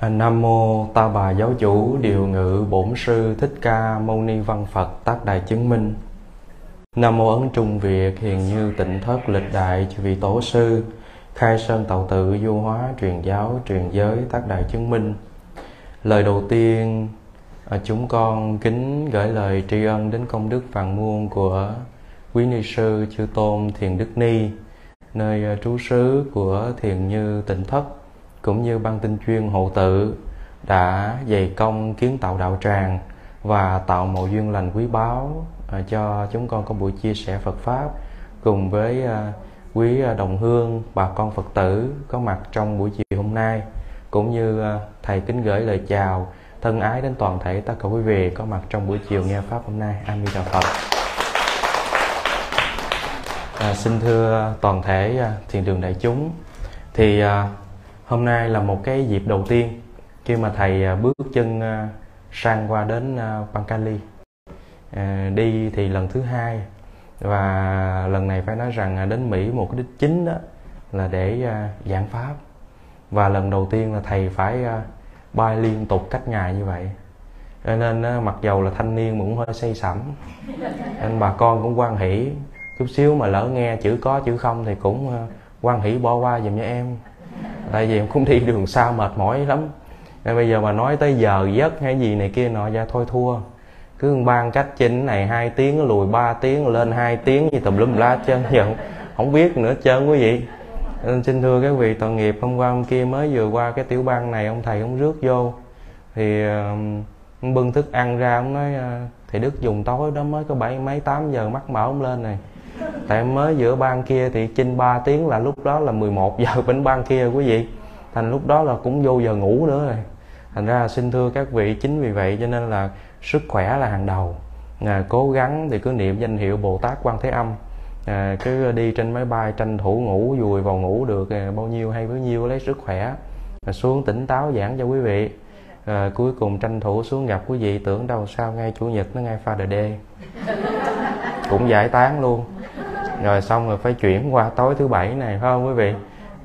À, Nam mô Ta Bà Giáo chủ Điều ngự Bổn sư Thích Ca Mâu Ni Văn Phật Tác Đại chứng minh. Nam mô Ấn Trung Việt Hiền Như Tịnh Thất Lịch Đại chư vị Tổ sư, Khai Sơn tạo Tự Du Hóa Truyền Giáo Truyền Giới Tác Đại chứng minh. Lời đầu tiên à, chúng con kính gửi lời tri ân đến công đức vàng muôn của quý ni sư chư tôn Thiền Đức Ni, nơi à, trú xứ của Thiền Như Tịnh Thất cũng như ban tinh chuyên hộ tự đã dày công kiến tạo đạo tràng và tạo mộ duyên lành quý báu à, cho chúng con có buổi chia sẻ Phật pháp cùng với à, quý à, đồng hương bà con Phật tử có mặt trong buổi chiều hôm nay cũng như thầy kính gửi lời chào thân ái đến toàn thể tất cả quý vị có mặt trong buổi chiều nghe pháp hôm nay. A Di Đà Phật. À, xin thưa toàn thể thiền đường đại chúng thì à, hôm nay là một cái dịp đầu tiên khi mà thầy à, bước chân à, sang qua đến à, Pankali đi thì lần thứ hai và lần này phải nói rằng đến Mỹ một cái đích chính đó là để giảng pháp. Và lần đầu tiên là thầy phải bay liên tục cách ngày như vậy. Cho nên mặc dầu là thanh niên mà cũng hơi say sẩm, nên bà con cũng quan hỷ. Chút xíu mà lỡ nghe chữ có chữ không thì cũng quan hỷ bỏ qua dùm cho em tại vì em cũng đi đường xa mệt mỏi lắm. Nên bây giờ mà nói tới giờ giấc hay gì này kia nọ ra thôi thua. Cứ ban cách trên này hai tiếng lùi 3 tiếng lên hai tiếng gì tùm lum la chân giờ không, không biết nữa trơn quý vị nên xin thưa các vị tội nghiệp hôm qua hôm kia mới vừa qua cái tiểu bang này ông thầy ông rước vô. Thì uh, bưng thức ăn ra ông nói uh, thầy đức dùng tối đó mới có bảy mấy tám giờ mắt mở ông lên này tại mới giữa ban kia thì chinh 3 tiếng là lúc đó là 11 giờ bên ban kia quý vị. Thành lúc đó là cũng vô giờ ngủ nữa rồi. Thành ra xin thưa các vị chính vì vậy cho nên là sức khỏe là hàng đầu. À, cố gắng thì cứ niệm danh hiệu bồ tát quan thế âm. À, cứ đi trên máy bay tranh thủ ngủ vùi vào ngủ được à, bao nhiêu hay bấy nhiêu lấy sức khỏe. À, xuống tỉnh táo giảng cho quý vị. À, cuối cùng tranh thủ xuống gặp quý vị tưởng đâu sao ngay chủ nhật nó ngay pha đề đê. Cũng giải tán luôn rồi xong rồi phải chuyển qua tối thứ bảy này phải không quý vị?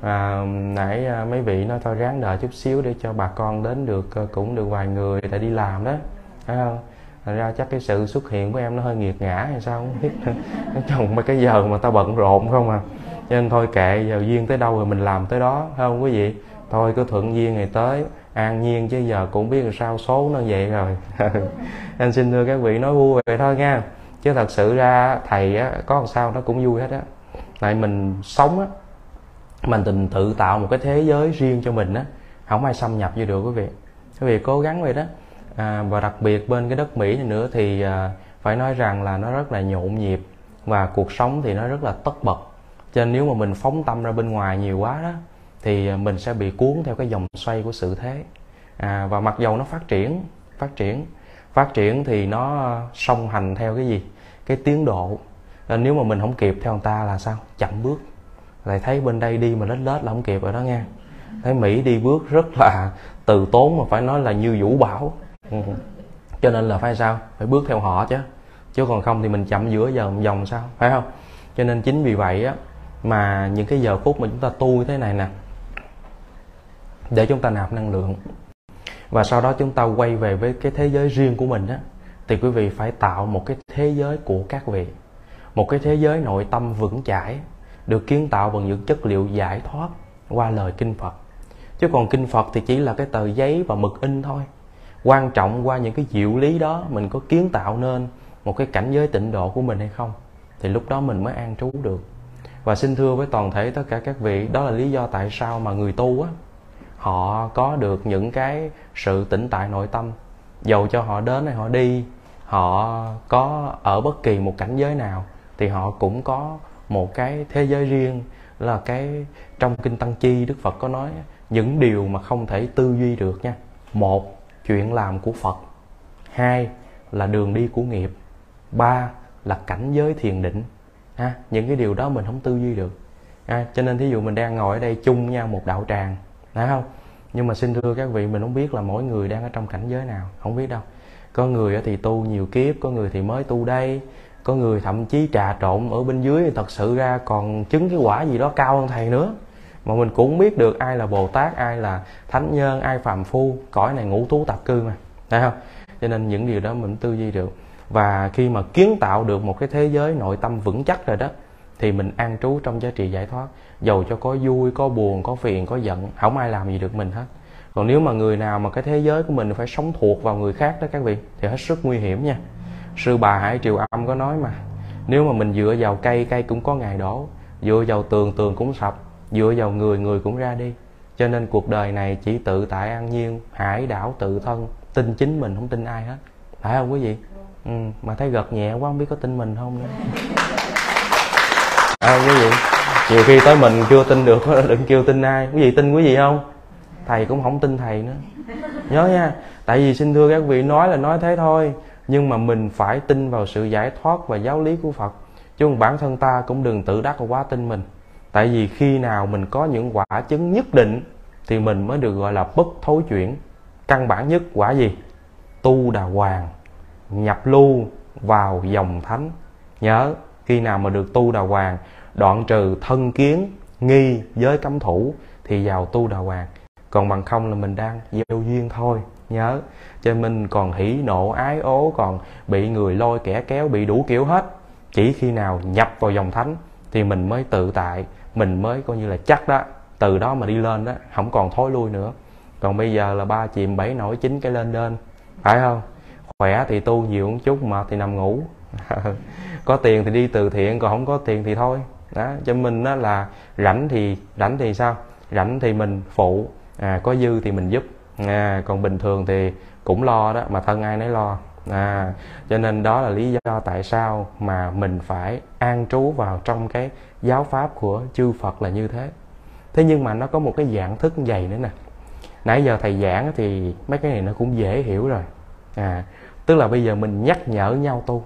À, nãy à, mấy vị nói thôi ráng đợi chút xíu để cho bà con đến được ờ, cũng được vài người tại đi làm đó phải không? Thành ra chắc cái sự xuất hiện của em nó hơi nghiệt ngã hay sao không biết. Nói chung mấy cái giờ mà tao bận rộn không à. Cho nên thôi kệ giờ duyên tới đâu rồi mình làm tới đó phải không quý vị? Thôi cứ thuận duyên ngày tới an nhiên chứ giờ cũng biết là sao số nó vậy rồi. Anh xin thưa các vị nói vui vậy thôi nha chứ thật sự ra thầy á, có làm sao nó cũng vui hết á. Tại mình sống á mình tình tự tạo một cái thế giới riêng cho mình á không ai xâm nhập vô được quý vị. Quý vị cố gắng vậy đó. À, và đặc biệt bên cái đất mỹ này nữa thì à, phải nói rằng là nó rất là nhộn nhịp và cuộc sống thì nó rất là tất bật. Cho nên nếu mà mình phóng tâm ra bên ngoài nhiều quá đó thì à, mình sẽ bị cuốn theo cái dòng xoay của sự thế. À, và mặc dầu nó phát triển phát triển phát triển thì nó song hành theo cái gì? Cái tiến độ. Nên nếu mà mình không kịp theo người ta là sao? Chậm bước. Lại thấy bên đây đi mà lết lết là không kịp rồi đó nghe. Thấy mỹ đi bước rất là từ tốn mà phải nói là như vũ bảo ừ. cho nên là phải sao? Phải bước theo họ chứ. Chứ còn không thì mình chậm giữa giờ một vòng sao? Phải không? Cho nên chính vì vậy á, mà những cái giờ phút mà chúng ta tu như thế này nè, để chúng ta nạp năng lượng và sau đó chúng ta quay về với cái thế giới riêng của mình á, thì quý vị phải tạo một cái thế giới của các vị. Một cái thế giới nội tâm vững chãi, được kiến tạo bằng những chất liệu giải thoát qua lời kinh Phật. Chứ còn kinh Phật thì chỉ là cái tờ giấy và mực in thôi. Quan trọng qua những cái diệu lý đó mình có kiến tạo nên một cái cảnh giới tịnh độ của mình hay không, thì lúc đó mình mới an trú được. Và xin thưa với toàn thể tất cả các vị, đó là lý do tại sao mà người tu á họ có được những cái sự tĩnh tại nội tâm. Dầu cho họ đến hay họ đi, họ có ở bất kỳ một cảnh giới nào, thì họ cũng có một cái thế giới riêng, là cái trong kinh tăng chi đức phật có nói, những điều mà không thể tư duy được nha. Một, chuyện làm của phật. Hai, là đường đi của nghiệp. Ba, là cảnh giới thiền định. Ha, những cái điều đó mình không tư duy được. Ha? cho nên thí dụ mình đang ngồi ở đây chung nhau một đạo tràng, phải không? Nhưng mà xin thưa các vị, mình không biết là mỗi người đang ở trong cảnh giới nào, không biết đâu. Có người thì tu nhiều kiếp, có người thì mới tu đây, có người thậm chí trà trộn ở bên dưới thì thật sự ra còn chứng cái quả gì đó cao hơn thầy nữa. Mà mình cũng biết được ai là bồ tát, ai là thánh nhân, ai phàm phu, cõi này ngũ thú tạp cư mà. Thấy không? Cho nên những điều đó mình tư duy được. Và khi mà kiến tạo được một cái thế giới nội tâm vững chắc rồi đó, thì mình an trú trong giá trị giải thoát dầu cho có vui có buồn có phiền có giận không ai làm gì được mình hết. Còn nếu mà người nào mà cái thế giới của mình phải sống thuộc vào người khác đó các vị thì hết sức nguy hiểm nha. Sư bà hải triều âm có nói mà nếu mà mình dựa vào cây cây cũng có ngày đổ dựa vào tường tường cũng sập dựa vào người người cũng ra đi. Cho nên cuộc đời này chỉ tự tại an nhiên hải đảo tự thân tin chính mình không tin ai hết. Phải không quý vị? Ừ, mà thấy gật nhẹ quá không biết có tin mình không nữa. À, quý vị? Nhiều khi tới mình chưa tin được, đừng kêu tin ai. Quý vị tin quý vị không? Thầy cũng không tin thầy nữa. Nhớ nha. Tại vì xin thưa các vị, nói là nói thế thôi, nhưng mà mình phải tin vào sự giải thoát và giáo lý của phật. Chứ không bản thân ta cũng đừng tự đắc quá tin mình. Tại vì khi nào mình có những quả chứng nhất định, thì mình mới được gọi là bất thối chuyển. Căn bản nhất quả gì? Tu đà hoàng, nhập lưu vào dòng thánh. Nhớ, khi nào mà được tu đà hoàng đoạn trừ thân kiến, nghi giới cấm thủ thì vào tu đà hoàng. Còn bằng không là mình đang gieo duyên thôi, nhớ. Cho mình còn hỉ nộ, ái ố, còn bị người lôi kẻ kéo, bị đủ kiểu hết. Chỉ khi nào nhập vào dòng thánh thì mình mới tự tại, mình mới coi như là chắc đó. Từ đó mà đi lên đó, không còn thối lui nữa. Còn bây giờ là ba chìm bảy nổi chín cái lên lên phải không? Khỏe thì tu nhiều một chút mà thì nằm ngủ. Có tiền thì đi từ thiện, còn không có tiền thì thôi đó cho mình đó là rảnh thì rảnh thì sao? Rảnh thì mình phụ à, có dư thì mình giúp. À, còn bình thường thì cũng lo đó mà thân ai nấy lo. À, cho nên đó là lý do tại sao mà mình phải an trú vào trong cái giáo pháp của chư Phật là như thế. Thế nhưng mà nó có một cái dạng thức dày nữa nè. Nãy giờ thầy giảng thì mấy cái này nó cũng dễ hiểu rồi. À tức là bây giờ mình nhắc nhở nhau tu.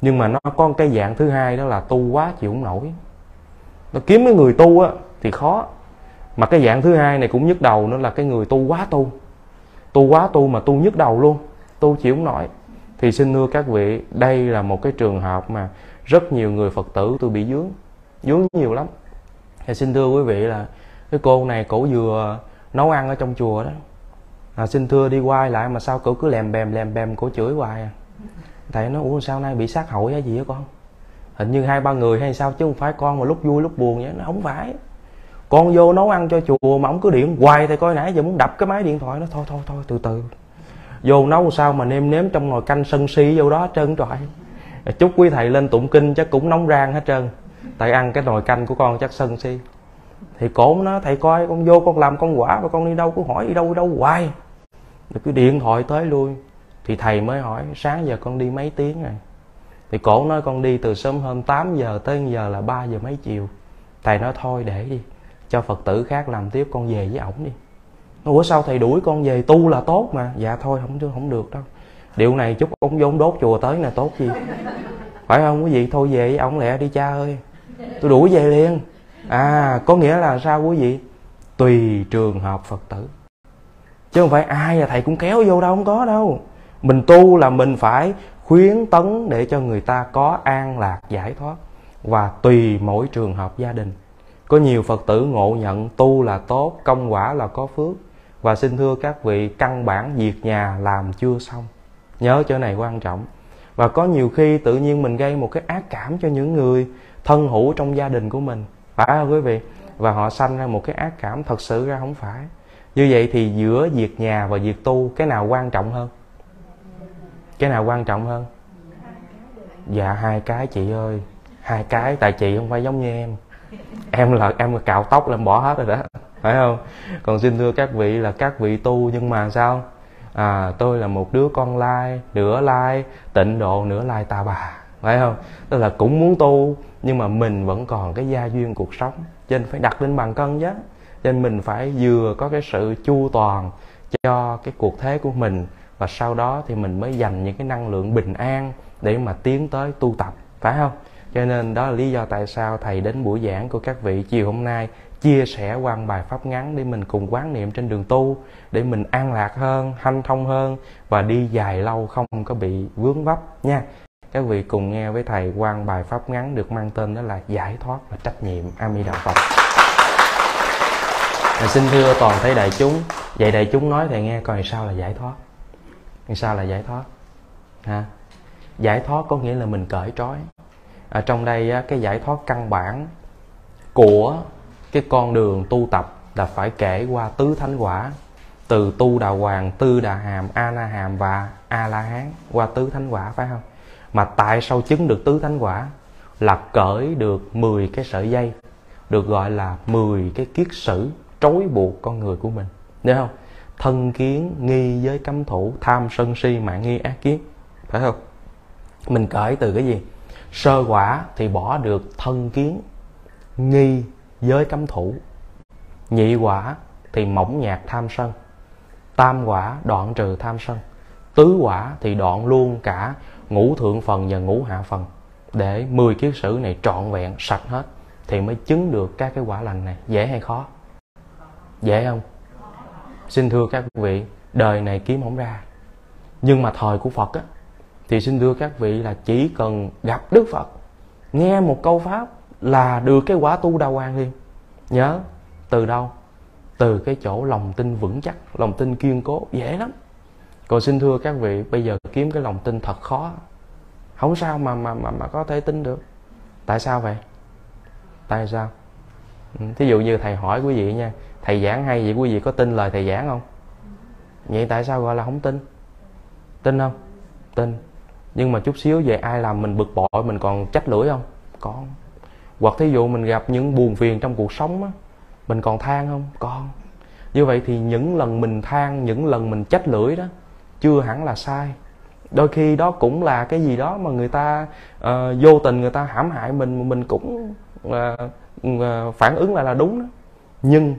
Nhưng mà nó có một cái dạng thứ hai đó là tu quá chịu không nổi nó kiếm cái người tu á thì khó. Mà cái dạng thứ hai này cũng nhức đầu nữa là cái người tu quá tu. Tu quá tu mà tu nhức đầu luôn tu chịu không nổi. Thì xin thưa các vị đây là một cái trường hợp mà rất nhiều người phật tử tôi bị dướng dướng nhiều lắm. Thì xin thưa quý vị là cái cô này cổ vừa nấu ăn ở trong chùa đó. À, xin thưa đi quay lại mà sao cổ cứ lèm bèm lèm bèm cổ chửi hoài à. Thầy nói ủa sao nay bị sát hội hay gì á con? Hình như hai, ba người hay sao chứ không phải con mà lúc vui lúc buồn vậy, nó không phải. Con vô nấu ăn cho chùa mà ông cứ điện, hoài thì coi nãy giờ muốn đập cái máy điện thoại nó thôi thôi thôi, từ từ. Vô nấu sao mà nêm nếm trong nồi canh sân si vô đó hết trơn trọi. À, chúc quý thầy lên tụng kinh chắc cũng nóng rang hết trơn. Tại ăn cái nồi canh của con chắc sân si. Thì cổ nó, thầy coi, con vô con làm con quả và con đi đâu cứ hỏi đi đâu đi đâu hoài. Rồi cứ điện thoại tới lui. Thì thầy mới hỏi, sáng giờ con đi mấy tiếng rồi? Thì cổ nói con đi từ sớm hơn 8 giờ tới giờ là 3 giờ mấy chiều. Thầy nói thôi để đi, cho phật tử khác làm tiếp, con về với ổng đi. Ủa sao thầy đuổi con về? Tu là tốt mà. Dạ thôi, không không được đâu. Điều này chút ông vốn đốt chùa tới là tốt gì phải không? Quý vị thôi về với ổng lẹ đi cha ơi. Tôi đuổi về liền. À có nghĩa là sao quý vị? Tùy trường hợp phật tử. Chứ không phải ai là thầy cũng kéo vô đâu, không có đâu. Mình tu là mình phải khuyến tấn để cho người ta có an lạc, giải thoát. Và tùy mỗi trường hợp gia đình. Có nhiều phật tử ngộ nhận tu là tốt, công quả là có phước. Và xin thưa các vị, căn bản việc nhà làm chưa xong. Nhớ chỗ này quan trọng. Và có nhiều khi tự nhiên mình gây một cái ác cảm cho những người thân hữu trong gia đình của mình. Phải không quý vị? Và họ sanh ra một cái ác cảm thật sự ra không phải. Như vậy thì giữa việc nhà và việc tu, cái nào quan trọng hơn? Cái nào quan trọng hơn? Dạ hai cái chị ơi. Hai cái, tại chị không phải giống như em. Em là em là cạo tóc là em bỏ hết rồi đó. Phải không? Còn xin thưa các vị là các vị tu nhưng mà sao? À tôi là một đứa con lai, nửa lai, tịnh độ, nửa lai tà bà. Phải không? Tức là cũng muốn tu, nhưng mà mình vẫn còn cái gia duyên cuộc sống. Cho nên phải đặt lên bàn cân chứ cho nên mình phải vừa có cái sự chu toàn cho cái cuộc thế của mình và sau đó thì mình mới dành những cái năng lượng bình an để mà tiến tới tu tập, phải không? Cho nên đó là lý do tại sao thầy đến buổi giảng của các vị chiều hôm nay chia sẻ qua bài pháp ngắn để mình cùng quán niệm trên đường tu, để mình an lạc hơn, hanh thông hơn và đi dài lâu không có bị vướng vấp nha. Các vị cùng nghe với thầy quan bài pháp ngắn được mang tên đó là giải thoát và trách nhiệm. A đạo phật. Thầy xin thưa toàn thể đại chúng vậy đại chúng nói thầy nghe coi sao là giải thoát sao là giải thoát? Ha? Giải thoát có nghĩa là mình cởi trói. Ở trong đây cái giải thoát căn bản của cái con đường tu tập là phải kể qua tứ thánh quả. Từ tu đà hoàng, tư đà hàm, a la hàm và a la hán qua tứ thánh quả, phải không? Mà tại sao chứng được tứ thánh quả? Là cởi được 10 cái sợi dây, được gọi là 10 cái kiết sử trói buộc con người của mình. Nhớ không? Thân kiến nghi với cấm thủ, tham sân si mạng nghi ác kiến. Phải không? Mình cởi từ cái gì? Sơ quả thì bỏ được thân kiến nghi giới cấm thủ. Nhị quả thì mỏng nhạt tham sân. Tam quả đoạn trừ tham sân. Tứ quả thì đoạn luôn cả ngũ thượng phần và ngũ hạ phần. Để 10 kiết sử này trọn vẹn, sạch hết thì mới chứng được các cái quả lành này. Dễ hay khó? Dễ không? Xin thưa các vị, đời này kiếm không ra. Nhưng mà thời của phật á, thì xin thưa các vị là chỉ cần gặp đức phật, nghe một câu pháp là được cái quả tu đa hoàng liền. Nhớ, từ đâu? Từ cái chỗ lòng tin vững chắc, lòng tin kiên cố, dễ lắm. Còn xin thưa các vị, bây giờ kiếm cái lòng tin thật khó. Không sao mà mà mà mà có thể tin được. Tại sao vậy? Tại sao? Ừ, thí dụ như thầy hỏi quý vị nha thầy giảng hay vậy quý vị có tin lời thầy giảng không? Vậy tại sao gọi là không tin? Tin không? Tin. Nhưng mà chút xíu về ai làm mình bực bội mình còn trách lưỡi không? Còn hoặc thí dụ mình gặp những buồn phiền trong cuộc sống á mình còn than không? Còn như vậy thì những lần mình than những lần mình trách lưỡi đó chưa hẳn là sai. Đôi khi đó cũng là cái gì đó mà người ta uh, vô tình người ta hãm hại mình mình cũng uh, uh, phản ứng lại là đúng đó. Nhưng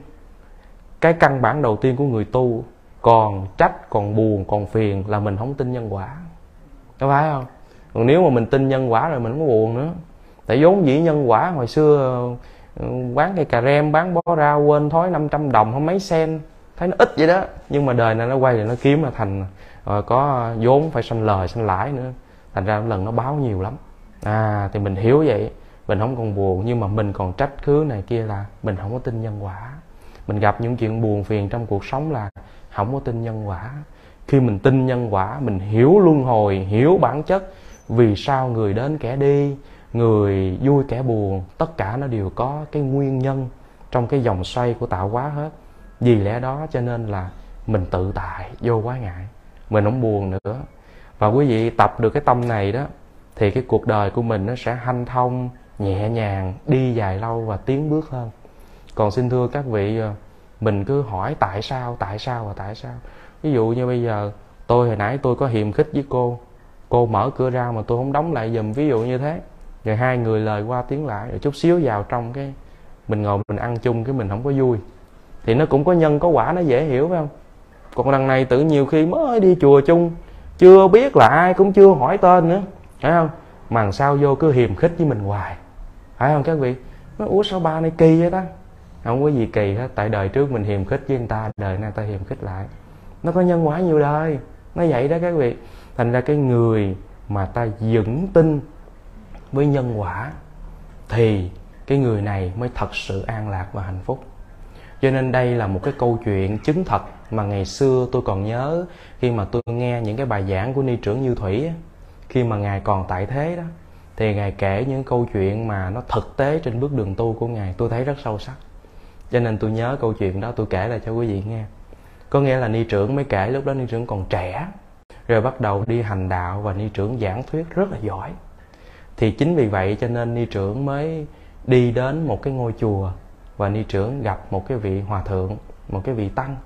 cái căn bản đầu tiên của người tu, còn trách, còn buồn, còn phiền là mình không tin nhân quả. Có phải không? Còn nếu mà mình tin nhân quả rồi mình không có buồn nữa. Tại vốn dĩ nhân quả hồi xưa ừ, bán cây cà rem, bán bó rau quên thói 500 đồng, không mấy sen. Thấy nó ít vậy đó. Nhưng mà đời này nó quay rồi nó kiếm là thành rồi có vốn phải sanh lời, sanh lãi nữa. Thành ra lần nó báo nhiều lắm. À thì mình hiểu vậy. Mình không còn buồn, nhưng mà mình còn trách cứ này kia là mình không có tin nhân quả mình gặp những chuyện buồn phiền trong cuộc sống là không có tin nhân quả. Khi mình tin nhân quả, mình hiểu luân hồi, hiểu bản chất. Vì sao người đến kẻ đi, người vui kẻ buồn, tất cả nó đều có cái nguyên nhân trong cái dòng xoay của tạo hóa hết. Vì lẽ đó cho nên là mình tự tại, vô quá ngại. Mình không buồn nữa. Và quý vị tập được cái tâm này đó, thì cái cuộc đời của mình nó sẽ hanh thông, nhẹ nhàng, đi dài lâu và tiến bước hơn còn xin thưa các vị ờ, mình cứ hỏi tại sao tại sao và tại sao? Ví dụ như bây giờ, tôi hồi nãy tôi có hiềm khích với cô cô mở cửa ra mà tôi không đóng lại giùm, ví dụ như thế. Rồi hai người lời qua tiếng lại, rồi chút xíu vào trong cái mình ngồi mình ăn chung cái mình không có vui. Thì nó cũng có nhân có quả, nó dễ hiểu, phải không? Còn đằng này tự nhiều khi mới đi chùa chung, chưa biết là ai cũng chưa hỏi tên nữa, phải không? Mà sao vô cứ hiềm khích với mình hoài, phải không các vị? Nó, ủa, sao ba này kỳ vậy ta? Không có gì kỳ hết, tại đời trước mình hiềm khích với người ta, đời nay ta hiềm khích lại. Nó có nhân quả nhiều đời. Nó vậy đó các vị. Thành ra cái người mà ta vững tin với nhân quả thì cái người này mới thật sự an lạc và hạnh phúc. Cho nên đây là một cái câu chuyện chứng thật mà ngày xưa tôi còn nhớ khi mà tôi nghe những cái bài giảng của ni trưởng như thủy khi mà ngài còn tại thế đó, thì ngài kể những câu chuyện mà nó thực tế trên bước đường tu của ngài. Tôi thấy rất sâu sắc cho nên tôi nhớ câu chuyện đó, tôi kể lại cho quý vị nghe. Có nghĩa là ni trưởng mới kể lúc đó ni trưởng còn trẻ, rồi bắt đầu đi hành đạo và ni trưởng giảng thuyết rất là giỏi. Thì chính vì vậy cho nên ni trưởng mới đi đến một cái ngôi chùa và ni trưởng gặp một cái vị hòa thượng, một cái vị tăng.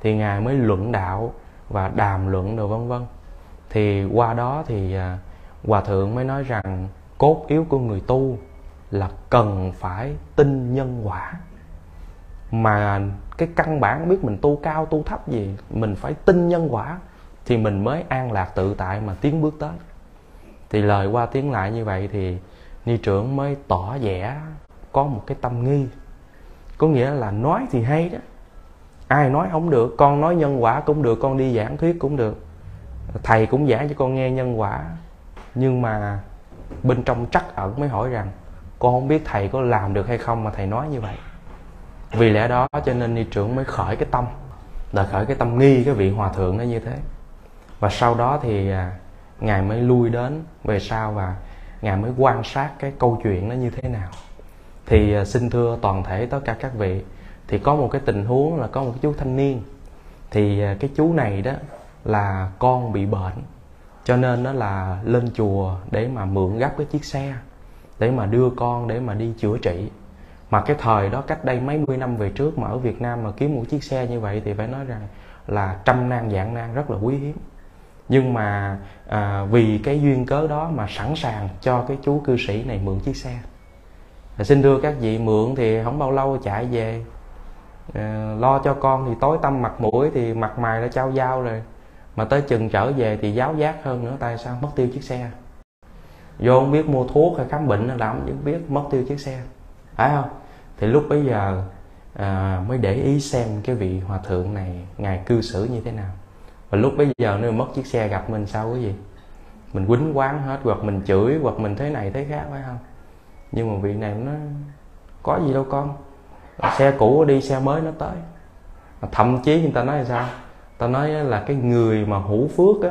Thì ngài mới luận đạo và đàm luận đồ vân vân. Thì qua đó thì à, hòa thượng mới nói rằng, cốt yếu của người tu là cần phải tin nhân quả mà cái căn bản biết mình tu cao, tu thấp gì, mình phải tin nhân quả, thì mình mới an lạc tự tại mà tiến bước tới. Thì lời qua tiếng lại như vậy thì ni trưởng mới tỏ vẻ có một cái tâm nghi. Có nghĩa là nói thì hay đó. Ai nói không được, con nói nhân quả cũng được, con đi giảng thuyết cũng được. Thầy cũng giảng cho con nghe nhân quả. Nhưng mà bên trong trắc ẩn mới hỏi rằng, con không biết thầy có làm được hay không mà thầy nói như vậy vì lẽ đó cho nên ni trưởng mới khởi cái tâm là khởi cái tâm nghi cái vị hòa thượng nó như thế. Và sau đó thì à, ngài mới lui đến về sau và ngài mới quan sát cái câu chuyện nó như thế nào. Thì à, xin thưa toàn thể tất cả các vị thì có một cái tình huống là có một cái chú thanh niên. Thì à, cái chú này đó là con bị bệnh cho nên nó là lên chùa để mà mượn gấp cái chiếc xe để mà đưa con để mà đi chữa trị mà cái thời đó cách đây mấy mươi năm về trước mà ở Việt Nam mà kiếm một chiếc xe như vậy thì phải nói rằng là trăm nan dạng nan rất là quý hiếm. Nhưng mà à, vì cái duyên cớ đó mà sẵn sàng cho cái chú cư sĩ này mượn chiếc xe. À, xin thưa các vị mượn thì không bao lâu chạy về. À, lo cho con thì tối tâm mặt mũi thì mặt mày đã trao dao rồi. Mà tới chừng trở về thì giáo giác hơn nữa tại sao mất tiêu chiếc xe? Vô không biết mua thuốc hay khám bệnh làm chứ biết mất tiêu chiếc xe. Phải không? Thì lúc bấy giờ à, mới để ý xem cái vị hòa thượng này ngài cư xử như thế nào. Và lúc bấy giờ nếu mất chiếc xe gặp mình sao cái gì mình quýnh quán hết hoặc mình chửi hoặc mình thế này thế khác phải không? Nhưng mà vị này nó có gì đâu con. Xe cũ đi xe mới nó tới. Thậm chí người ta nói là sao? Ta nói là cái người mà hữu phước á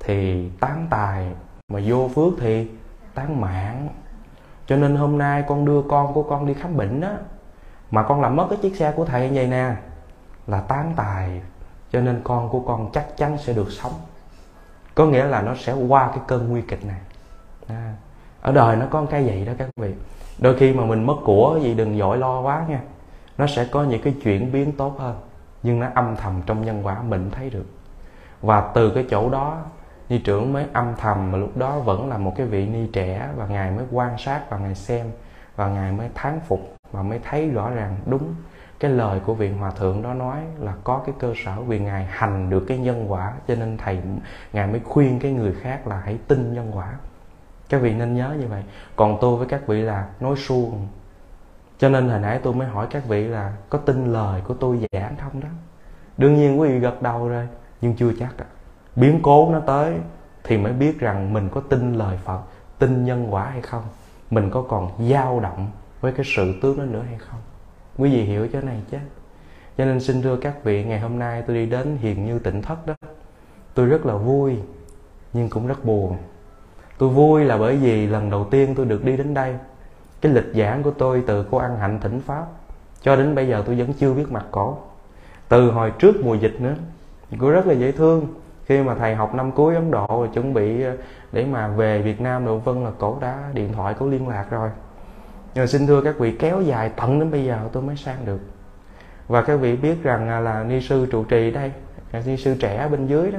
thì tán tài mà vô phước thì tán mạng cho nên hôm nay con đưa con của con đi khám bệnh đó mà con làm mất cái chiếc xe của thầy như vậy nè là tán tài. Cho nên con của con chắc chắn sẽ được sống. Có nghĩa là nó sẽ qua cái cơn nguy kịch này. À, ở đời nó có cái vậy đó các vị? Đôi khi mà mình mất của gì đừng dội lo quá nha. Nó sẽ có những cái chuyển biến tốt hơn nhưng nó âm thầm trong nhân quả mình thấy được. Và từ cái chỗ đó ni trưởng mới âm thầm mà lúc đó vẫn là một cái vị ni trẻ và ngài mới quan sát và ngài xem và ngài mới thán phục và mới thấy rõ ràng đúng cái lời của vị hòa thượng đó nói là có cái cơ sở vì ngài hành được cái nhân quả, cho nên thầy ngài mới khuyên cái người khác là hãy tin nhân quả. Các vị nên nhớ như vậy. Còn tôi với các vị là nói suông. Cho nên hồi nãy tôi mới hỏi các vị là có tin lời của tôi giảng không đó? Đương nhiên quý vị gật đầu rồi, nhưng chưa chắc à biến cố nó tới thì mới biết rằng mình có tin lời phật, tin nhân quả hay không? Mình có còn dao động với cái sự tướng đó nữa hay không? Quý vị hiểu chỗ này chứ? Cho nên xin thưa các vị, ngày hôm nay tôi đi đến hiền như tỉnh thất đó. Tôi rất là vui, nhưng cũng rất buồn. Tôi vui là bởi vì lần đầu tiên tôi được đi đến đây, cái lịch giảng của tôi từ cô ăn hạnh thỉnh pháp, cho đến bây giờ tôi vẫn chưa biết mặt cổ. Từ hồi trước mùa dịch nữa, cô rất là dễ thương khi mà thầy học năm cuối ấn độ rồi, chuẩn bị ờ, để mà về việt nam độ vân là cổ đã điện thoại có liên lạc rồi. Nhưng xin thưa các vị, kéo dài tận đến bây giờ tôi mới sang được. Và các vị biết rằng à, là ni sư trụ trì đây à, ni sư trẻ bên dưới đó.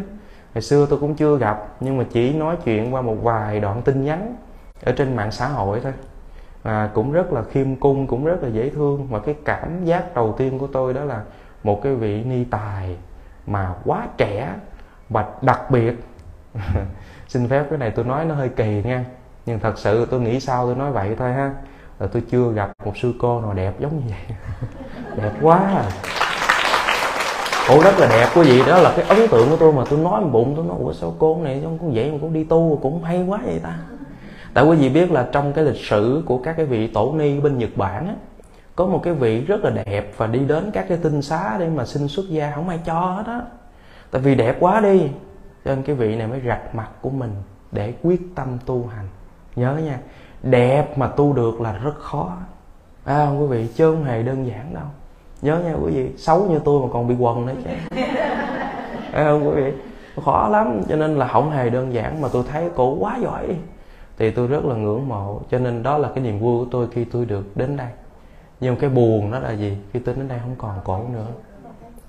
Ngày xưa tôi cũng chưa gặp, nhưng mà chỉ nói chuyện qua một vài đoạn tin nhắn ở trên mạng xã hội thôi. Và cũng rất là khiêm cung, cũng rất là dễ thương. Và cái cảm giác đầu tiên của tôi đó là một cái vị ni tài mà quá trẻ và đặc biệt. Xin phép cái này tôi nói nó hơi kỳ nha. Nhưng thật sự tôi nghĩ sao tôi nói vậy thôi ha. Là tôi chưa gặp một sư cô nào đẹp giống như vậy. Đẹp quá à. Ủa rất là đẹp quý vị đó là cái ấn tượng của tôi mà tôi nói bụng, tôi nói, ủa, sao cô này giống cũng vậy mà cũng đi tu cũng hay quá vậy ta? Tại quý vị biết là trong cái lịch sử của các cái vị tổ ni bên nhật bản á, có một cái vị rất là đẹp và đi đến các cái tinh xá để mà xin xuất gia, không ai cho hết á tại vì đẹp quá đi cho nên cái vị này mới rạch mặt của mình để quyết tâm tu hành. Nhớ nha đẹp mà tu được là rất khó. À không quý vị chứ không hề đơn giản đâu. Nhớ nha quý vị xấu như tôi mà còn bị quần nữa chứ. À, không quý vị khó lắm cho nên là không hề đơn giản mà tôi thấy cổ quá giỏi thì tôi rất là ngưỡng mộ cho nên đó là cái niềm vui của tôi khi tôi được đến đây. Nhưng cái buồn đó là gì? Khi tôi đến đây không còn cổ nữa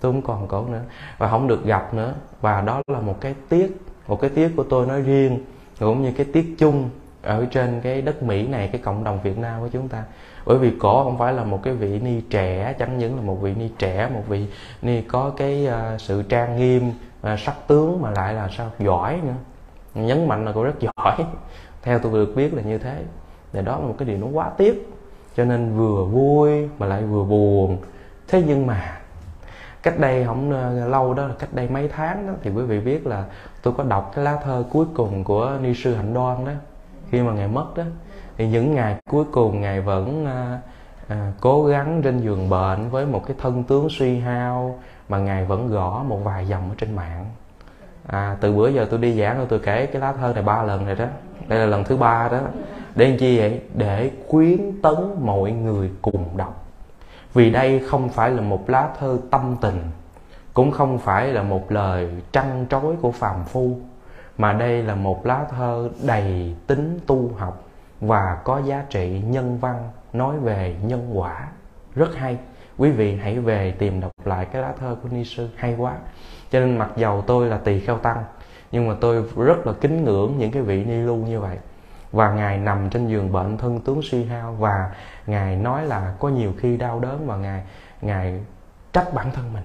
tôi không còn cổ nữa. Và không được gặp nữa. Và đó là một cái tiếc. Một cái tiếc của tôi nói riêng. Cũng như cái tiếc chung ở trên cái đất Mỹ này cái cộng đồng Việt Nam của chúng ta. Bởi vì cổ không phải là một cái vị ni trẻ chẳng những là một vị ni trẻ một vị ni có cái uh, sự trang nghiêm uh, sắc tướng mà lại là sao? Giỏi nữa. Nhấn mạnh là cô rất giỏi. Theo tôi được biết là như thế. Thì đó là một cái điều nó quá tiếc. Cho nên vừa vui mà lại vừa buồn. Thế nhưng mà cách đây không ờ, lâu đó là cách đây mấy tháng đó thì quý vị biết là tôi có đọc cái lá thơ cuối cùng của ni sư hạnh đoan đó. Khi mà ngài mất đó thì những ngày cuối cùng ngài vẫn à, à, cố gắng trên giường bệnh với một cái thân tướng suy hao mà ngài vẫn gõ một vài dòng ở trên mạng. À, từ bữa giờ tôi đi giảng rồi tôi kể cái lá thơ này ba lần rồi đó. Đây là lần thứ ba đó. Để làm chi vậy? Để khuyến tấn mọi người cùng đọc vì đây không phải là một lá thơ tâm tình, cũng không phải là một lời trăn trối của phàm phu, mà đây là một lá thơ đầy tính tu học và có giá trị nhân văn nói về nhân quả. Rất hay. Quý vị hãy về tìm đọc lại cái lá thơ của ni sư. Hay quá. Cho nên mặc dầu tôi là tỳ kheo tăng, nhưng mà tôi rất là kính ngưỡng những cái vị ni lưu như vậy và ngài nằm trên giường bệnh thân tướng suy hao và ngài nói là có nhiều khi đau đớn và ngài ngài trách bản thân mình,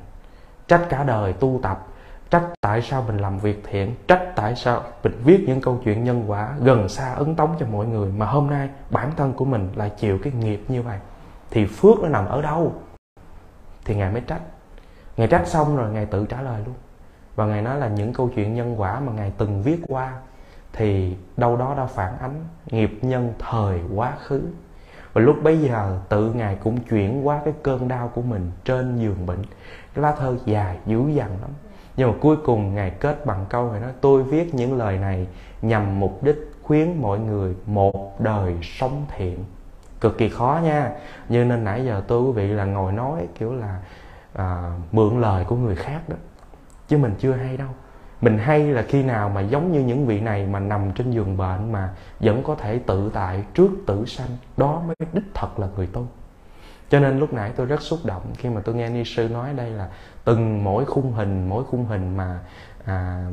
trách cả đời tu tập, trách tại sao mình làm việc thiện, trách tại sao mình viết những câu chuyện nhân quả gần xa ấn tống cho mọi người mà hôm nay bản thân của mình lại chịu cái nghiệp như vậy. Thì phước nó nằm ở đâu? Thì ngài mới trách. Ngài trách xong rồi ngài tự trả lời luôn. Và ngài nói là những câu chuyện nhân quả mà ngài từng viết qua thì đâu đó đã phản ánh nghiệp nhân thời quá khứ. Và lúc bấy giờ tự ngài cũng chuyển qua cái cơn đau của mình trên giường bệnh. Cái lá thơ dài dữ dằn lắm. Nhưng mà cuối cùng ngài kết bằng câu này nói tôi viết những lời này nhằm mục đích khuyến mọi người một đời sống thiện. Cực kỳ khó nha. Như nên nãy giờ tôi quý vị là ngồi nói kiểu là à, mượn lời của người khác đó. Chứ mình chưa hay đâu mình hay là khi nào mà giống như những vị này mà nằm trên giường bệnh mà vẫn có thể tự tại trước tử sanh đó mới đích thật là người tu. Cho nên lúc nãy tôi rất xúc động khi mà tôi nghe ni sư nói đây là từng mỗi khung hình mỗi khung hình mà à,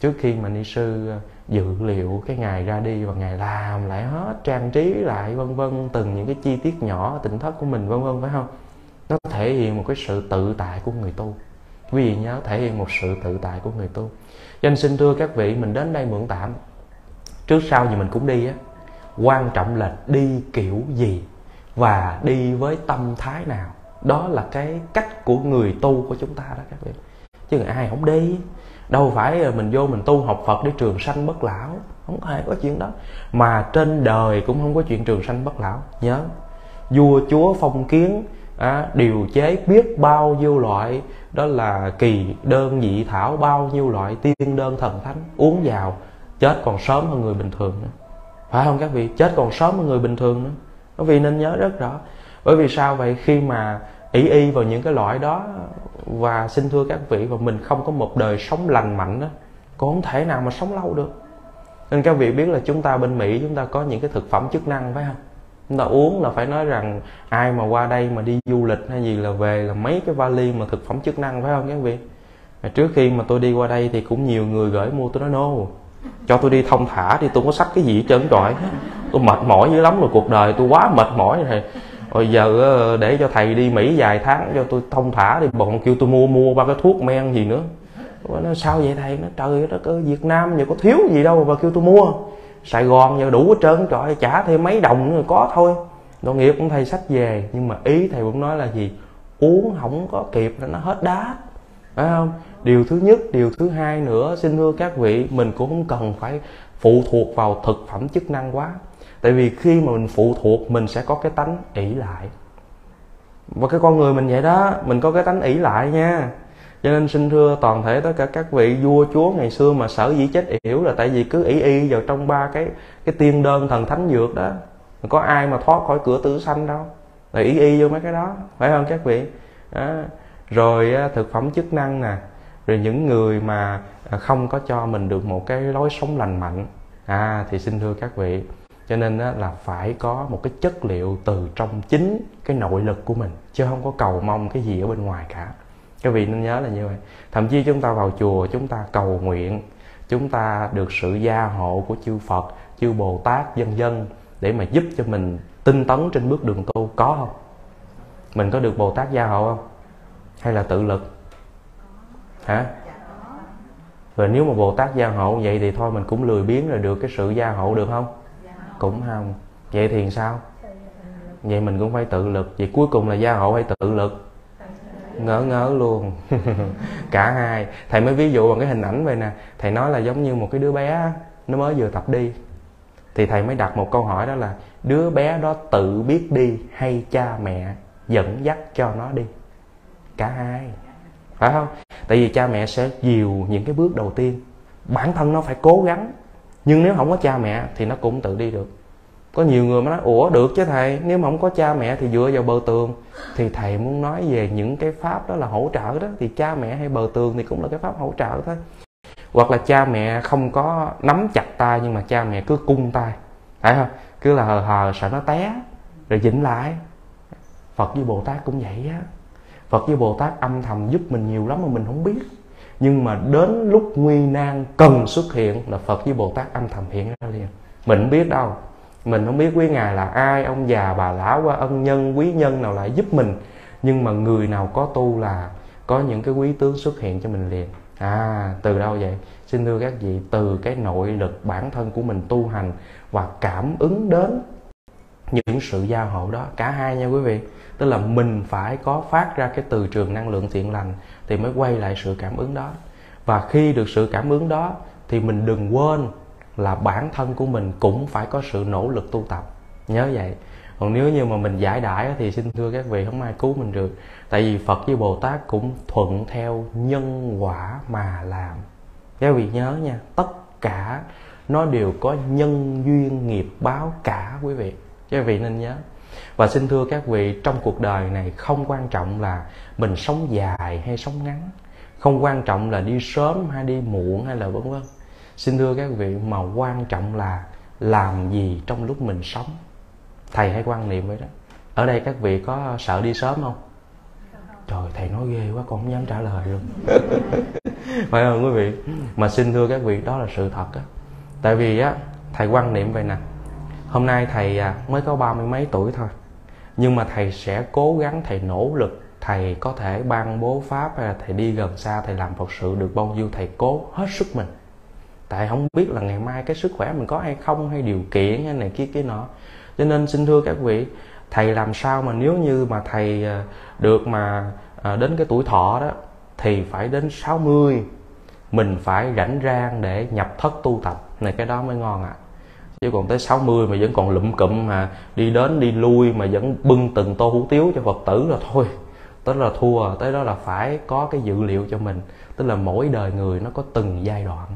trước khi mà ni sư dự liệu cái ngày ra đi và ngày làm lại hết trang trí lại vân vân từng những cái chi tiết nhỏ tỉnh thất của mình vân vân phải không? Nó thể hiện một cái sự tự tại của người tu. Quý vị nhớ thể hiện một sự tự tại của người tu cho nên xin thưa các vị, mình đến đây mượn tạm. Trước sau gì mình cũng đi á. Quan trọng là đi kiểu gì và đi với tâm thái nào. Đó là cái cách của người tu của chúng ta đó các vị. Chứ ai không đi, đâu phải mình vô mình tu học phật để trường sanh bất lão. Không hề có chuyện đó. Mà trên đời cũng không có chuyện trường sanh bất lão. Nhớ, vua chúa phong kiến à, điều chế biết bao nhiêu loại đó là kỳ đơn dị thảo bao nhiêu loại tiên đơn thần thánh uống vào chết còn sớm hơn người bình thường nữa. Phải không các vị? Chết còn sớm hơn người bình thường nữa. Các vị nên nhớ rất rõ. Bởi vì sao vậy? Khi mà ý y vào những cái loại đó và xin thưa các vị và mình không có một đời sống lành mạnh đó có không thể nào mà sống lâu được. Nên các vị biết là chúng ta bên mỹ chúng ta có những cái thực phẩm chức năng phải không? Chúng ta uống là phải nói rằng ai mà qua đây mà đi du lịch hay gì là về là mấy cái vali mà thực phẩm chức năng, phải không các vị trước khi mà tôi đi qua đây thì cũng nhiều người gửi mua, tôi nói, no, cho tôi đi thông thả thì tôi có sách cái gì hết trơn trọi tôi mệt mỏi dữ lắm rồi, cuộc đời tôi quá mệt mỏi rồi. Rồi giờ ờ, để cho thầy đi mỹ vài tháng, cho tôi thông thả thì bọn kêu tôi mua mua ba cái thuốc men gì nữa. Nó sao vậy thầy? Nó trời đất ơi việt nam giờ có thiếu gì đâu mà kêu tôi mua sài gòn giờ đủ hết trơn trời trả thêm mấy đồng nữa, có thôi. Tội nghiệp cũng thầy sách về, nhưng mà ý thầy cũng nói là gì? Uống không có kịp là nó hết đá. Phải không? Điều thứ nhất, điều thứ hai nữa, xin thưa các vị, mình cũng không cần phải phụ thuộc vào thực phẩm chức năng quá. Tại vì khi mà mình phụ thuộc, mình sẽ có cái tánh ỷ lại. Và cái con người mình vậy đó, mình có cái tánh ỷ lại nha cho nên xin thưa toàn thể tất cả các vị vua, chúa ngày xưa mà sở dĩ chết yểu là tại vì cứ ý y vào trong ba cái cái tiên đơn thần thánh dược đó. Có ai mà thoát khỏi cửa tử sanh đâu. Là ý y vô mấy cái đó, phải không các vị? Đó. rồi thực phẩm chức năng nè. Rồi những người mà à, không có cho mình được một cái lối sống lành mạnh. À thì xin thưa các vị. Cho nên là phải có một cái chất liệu từ trong chính cái nội lực của mình, chứ không có cầu mong cái gì ở bên ngoài cả các vị nên nhớ là như vậy. Thậm chí chúng ta vào chùa chúng ta cầu nguyện chúng ta được sự gia hộ của chư phật chư bồ tát dân dân để mà giúp cho mình tinh tấn trên bước đường tu. Có không? Mình có được bồ tát gia hộ không? Hay là tự lực? Hả? Rồi nếu mà bồ tát gia hộ vậy thì thôi mình cũng lười biếng rồi được cái sự gia hộ được không? Cũng không. Vậy thì sao? Vậy mình cũng phải tự lực. Vậy cuối cùng là gia hộ hay tự lực ngỡ ngỡ luôn. Cả hai. Thầy mới ví dụ bằng cái hình ảnh vậy nè. Thầy nói là giống như một cái đứa bé, nó mới vừa tập đi. Thì thầy mới đặt một câu hỏi đó là, đứa bé đó tự biết đi hay cha mẹ dẫn dắt cho nó đi? Cả hai. Phải không? Tại vì cha mẹ sẽ dìu những cái bước đầu tiên. Bản thân nó phải cố gắng. Nhưng nếu không có cha mẹ thì nó cũng tự đi được có nhiều người mới nói, ủa, được chứ thầy, nếu mà không có cha mẹ thì dựa vào bờ tường. Thì thầy muốn nói về những cái pháp đó là hỗ trợ đó, thì cha mẹ hay bờ tường thì cũng là cái pháp hỗ trợ thôi. Hoặc là cha mẹ không có nắm chặt tay nhưng mà cha mẹ cứ cung tay, phải không? Cứ là hờ hờ sợ nó té, rồi dịnh lại. Phật với bồ tát cũng vậy á. Phật với bồ tát âm thầm giúp mình nhiều lắm mà mình không biết. Nhưng mà đến lúc nguy nan cần xuất hiện là phật với bồ tát âm thầm hiện ra liền. Mình không biết đâu mình không biết quý ngài là ai, ông già, bà lão, qua ân nhân, quý nhân nào lại giúp mình. Nhưng mà người nào có tu là có những cái quý tướng xuất hiện cho mình liền. À từ đâu vậy? Xin thưa các vị, từ cái nội lực bản thân của mình tu hành và cảm ứng đến những sự gia hộ đó. Cả hai nha quý vị. Tức là mình phải có phát ra cái từ trường năng lượng thiện lành thì mới quay lại sự cảm ứng đó. Và khi được sự cảm ứng đó thì mình đừng quên là bản thân của mình cũng phải có sự nỗ lực tu tập. Nhớ vậy. Còn nếu như mà mình giải đãi thì xin thưa các vị, không ai cứu mình được. Tại vì phật với bồ tát cũng thuận theo nhân quả mà làm. Các vị nhớ nha, tất cả nó đều có nhân duyên nghiệp báo cả, quý vị. Các vị nên nhớ. Và xin thưa các vị, trong cuộc đời này không quan trọng là mình sống dài hay sống ngắn. Không quan trọng là đi sớm hay đi muộn hay là vân vân xin thưa các vị, mà quan trọng là làm gì trong lúc mình sống? Thầy hay quan niệm vậy đó. Ở đây các vị có sợ đi sớm không? Trời, thầy nói ghê quá, con không dám trả lời luôn. Phải không quý vị? Mà xin thưa các vị, đó là sự thật á. Tại vì á, thầy quan niệm vậy nè. Hôm nay thầy à, mới có ba mươi mấy tuổi thôi. Nhưng mà thầy sẽ cố gắng, thầy nỗ lực, thầy có thể ban bố pháp hay là thầy đi gần xa, thầy làm phật sự được bao nhiêu, thầy cố hết sức mình tại không biết là ngày mai cái sức khỏe mình có hay không, hay điều kiện, hay này kia kia nọ. Cho nên xin thưa các vị, thầy làm sao mà nếu như mà thầy ờ, được mà ờ, đến cái tuổi thọ đó, thì phải đến 60 mình phải rảnh rang để nhập thất tu tập. Này, cái đó mới ngon ạ. À. chứ còn tới 60 mà vẫn còn lụm cụm mà đi đến đi lui mà vẫn bưng từng tô hủ tiếu cho phật tử là thôi. Tức là thua, tới đó là phải có cái dữ liệu cho mình. Tức là mỗi đời người nó có từng giai đoạn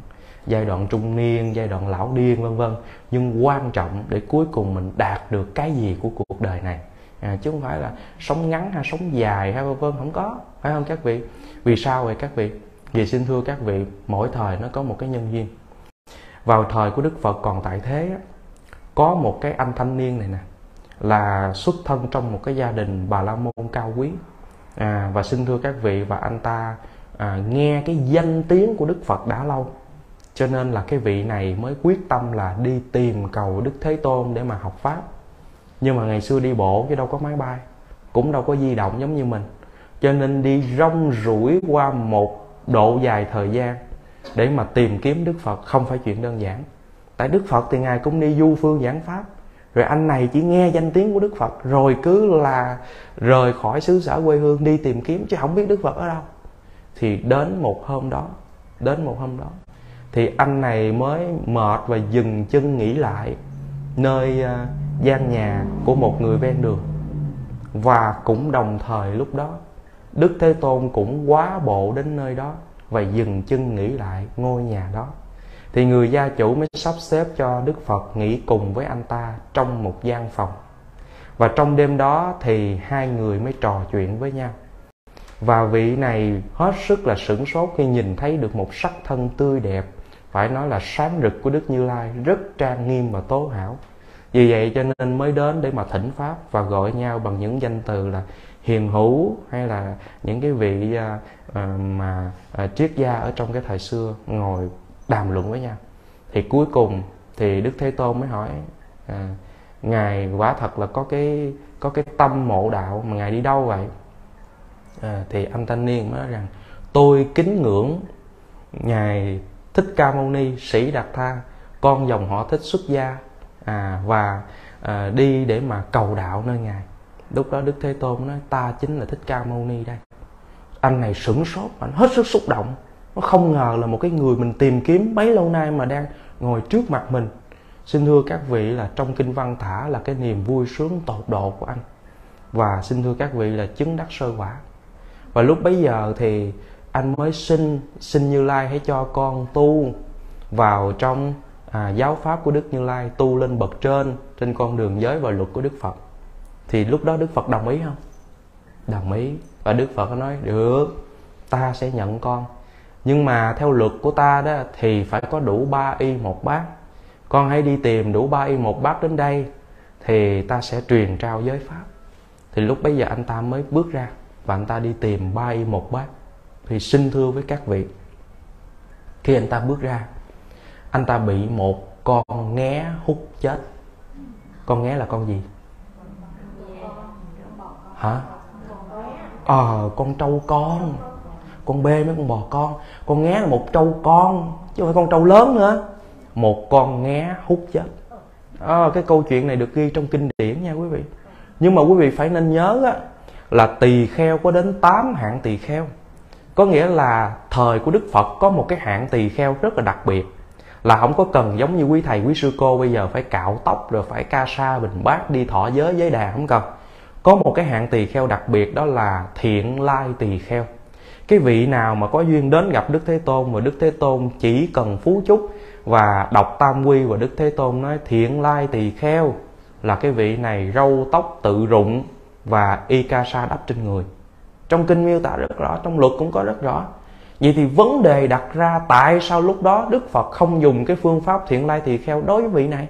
giai đoạn trung niên giai đoạn lão điên vân vân. Nhưng quan trọng để cuối cùng mình đạt được cái gì của cuộc đời này. À, chứ không phải là sống ngắn hay sống dài hay vân vân không có. Phải không các vị? Vì sao vậy các vị? Vì xin thưa các vị mỗi thời nó có một cái nhân duyên. Vào thời của đức phật còn tại thế có một cái anh thanh niên này nè là xuất thân trong một cái gia đình bà la môn cao quý. À, và xin thưa các vị và anh ta à, nghe cái danh tiếng của đức phật đã lâu cho nên là cái vị này mới quyết tâm là đi tìm cầu đức thế tôn để mà học pháp. Nhưng mà ngày xưa đi bộ chứ đâu có máy bay, cũng đâu có di động giống như mình. Cho nên đi rong ruổi qua một độ dài thời gian để mà tìm kiếm đức phật không phải chuyện đơn giản. Tại đức phật thì ngài cũng đi du phương giảng pháp. Rồi anh này chỉ nghe danh tiếng của đức phật, rồi cứ là rời khỏi xứ sở quê hương đi tìm kiếm, chứ không biết đức phật ở đâu. Thì đến một hôm đó, đến một hôm đó thì anh này mới mệt và dừng chân nghỉ lại nơi ờ, gian nhà của một người ven đường. Và cũng đồng thời lúc đó, đức thế tôn cũng quá bộ đến nơi đó và dừng chân nghỉ lại ngôi nhà đó. Thì người gia chủ mới sắp xếp cho đức phật nghỉ cùng với anh ta trong một gian phòng. Và trong đêm đó thì hai người mới trò chuyện với nhau. Và vị này hết sức là sửng sốt khi nhìn thấy được một sắc thân tươi đẹp phải nói là sáng rực của đức như lai rất trang nghiêm và tố hảo. Vì vậy cho nên mới đến để mà thỉnh pháp và gọi nhau bằng những danh từ là hiền hữu hay là những cái vị uh, mà uh, triết gia ở trong cái thời xưa ngồi đàm luận với nhau. Thì cuối cùng thì đức thế tôn mới hỏi uh, ngài quả thật là có cái có cái tâm mộ đạo mà ngài đi đâu vậy? Uh, thì anh thanh niên mới nói rằng tôi kính ngưỡng ngài thích ca mâu ni sĩ đạt tha con dòng họ thích xuất gia à, và à, đi để mà cầu đạo nơi ngài. Lúc đó đức thế tôn nói ta chính là thích ca mâu ni đây. Anh này sửng sốt anh hết sức xúc động. Nó không ngờ là một cái người mình tìm kiếm bấy lâu nay mà đang ngồi trước mặt mình. Xin thưa các vị là trong kinh văn thả là cái niềm vui sướng tột độ của anh. Và xin thưa các vị là chứng đắc sơ quả. Và lúc bấy giờ thì anh mới xin xin như lai hãy cho con tu vào trong à, giáo pháp của đức như lai tu lên bậc trên trên con đường giới và luật của đức phật. Thì lúc đó đức phật đồng ý không? Đồng ý. Và đức phật nói được ta sẽ nhận con. Nhưng mà theo luật của ta đó thì phải có đủ ba y một bát. Con hãy đi tìm đủ ba y một bát đến đây thì ta sẽ truyền trao giới pháp. Thì lúc bấy giờ anh ta mới bước ra và anh ta đi tìm ba y một bát thì xin thưa với các vị khi anh ta bước ra anh ta bị một con nghé hút chết. Con nghé là con gì? Hả? Ờ à, con trâu con. Con bê mấy con bò con. Con nghé là một trâu con chứ không phải con trâu lớn nữa. Một con nghé hút chết. À, cái câu chuyện này được ghi trong kinh điển nha quý vị. Nhưng mà quý vị phải nên nhớ á, là tỳ kheo có đến 8 hạng tỳ kheo có nghĩa là thời của đức phật có một cái hạng tỳ kheo rất là đặc biệt, là không có cần giống như quý thầy, quý sư cô bây giờ phải cạo tóc, rồi phải ca sa, bình bát, đi thọ giới giới đà, không cần. Có một cái hạng tỳ kheo đặc biệt đó là thiện lai tỳ kheo. Cái vị nào mà có duyên đến gặp đức thế tôn và đức thế tôn chỉ cần phú chúc và đọc tam quy và đức thế tôn nói thiện lai tỳ kheo, là cái vị này râu tóc tự rụng và y ca sa đắp trên người trong kinh miêu tả rất rõ, trong luật cũng có rất rõ. Vậy thì vấn đề đặt ra tại sao lúc đó đức phật không dùng cái phương pháp thiện lai thì kheo đối với vị này?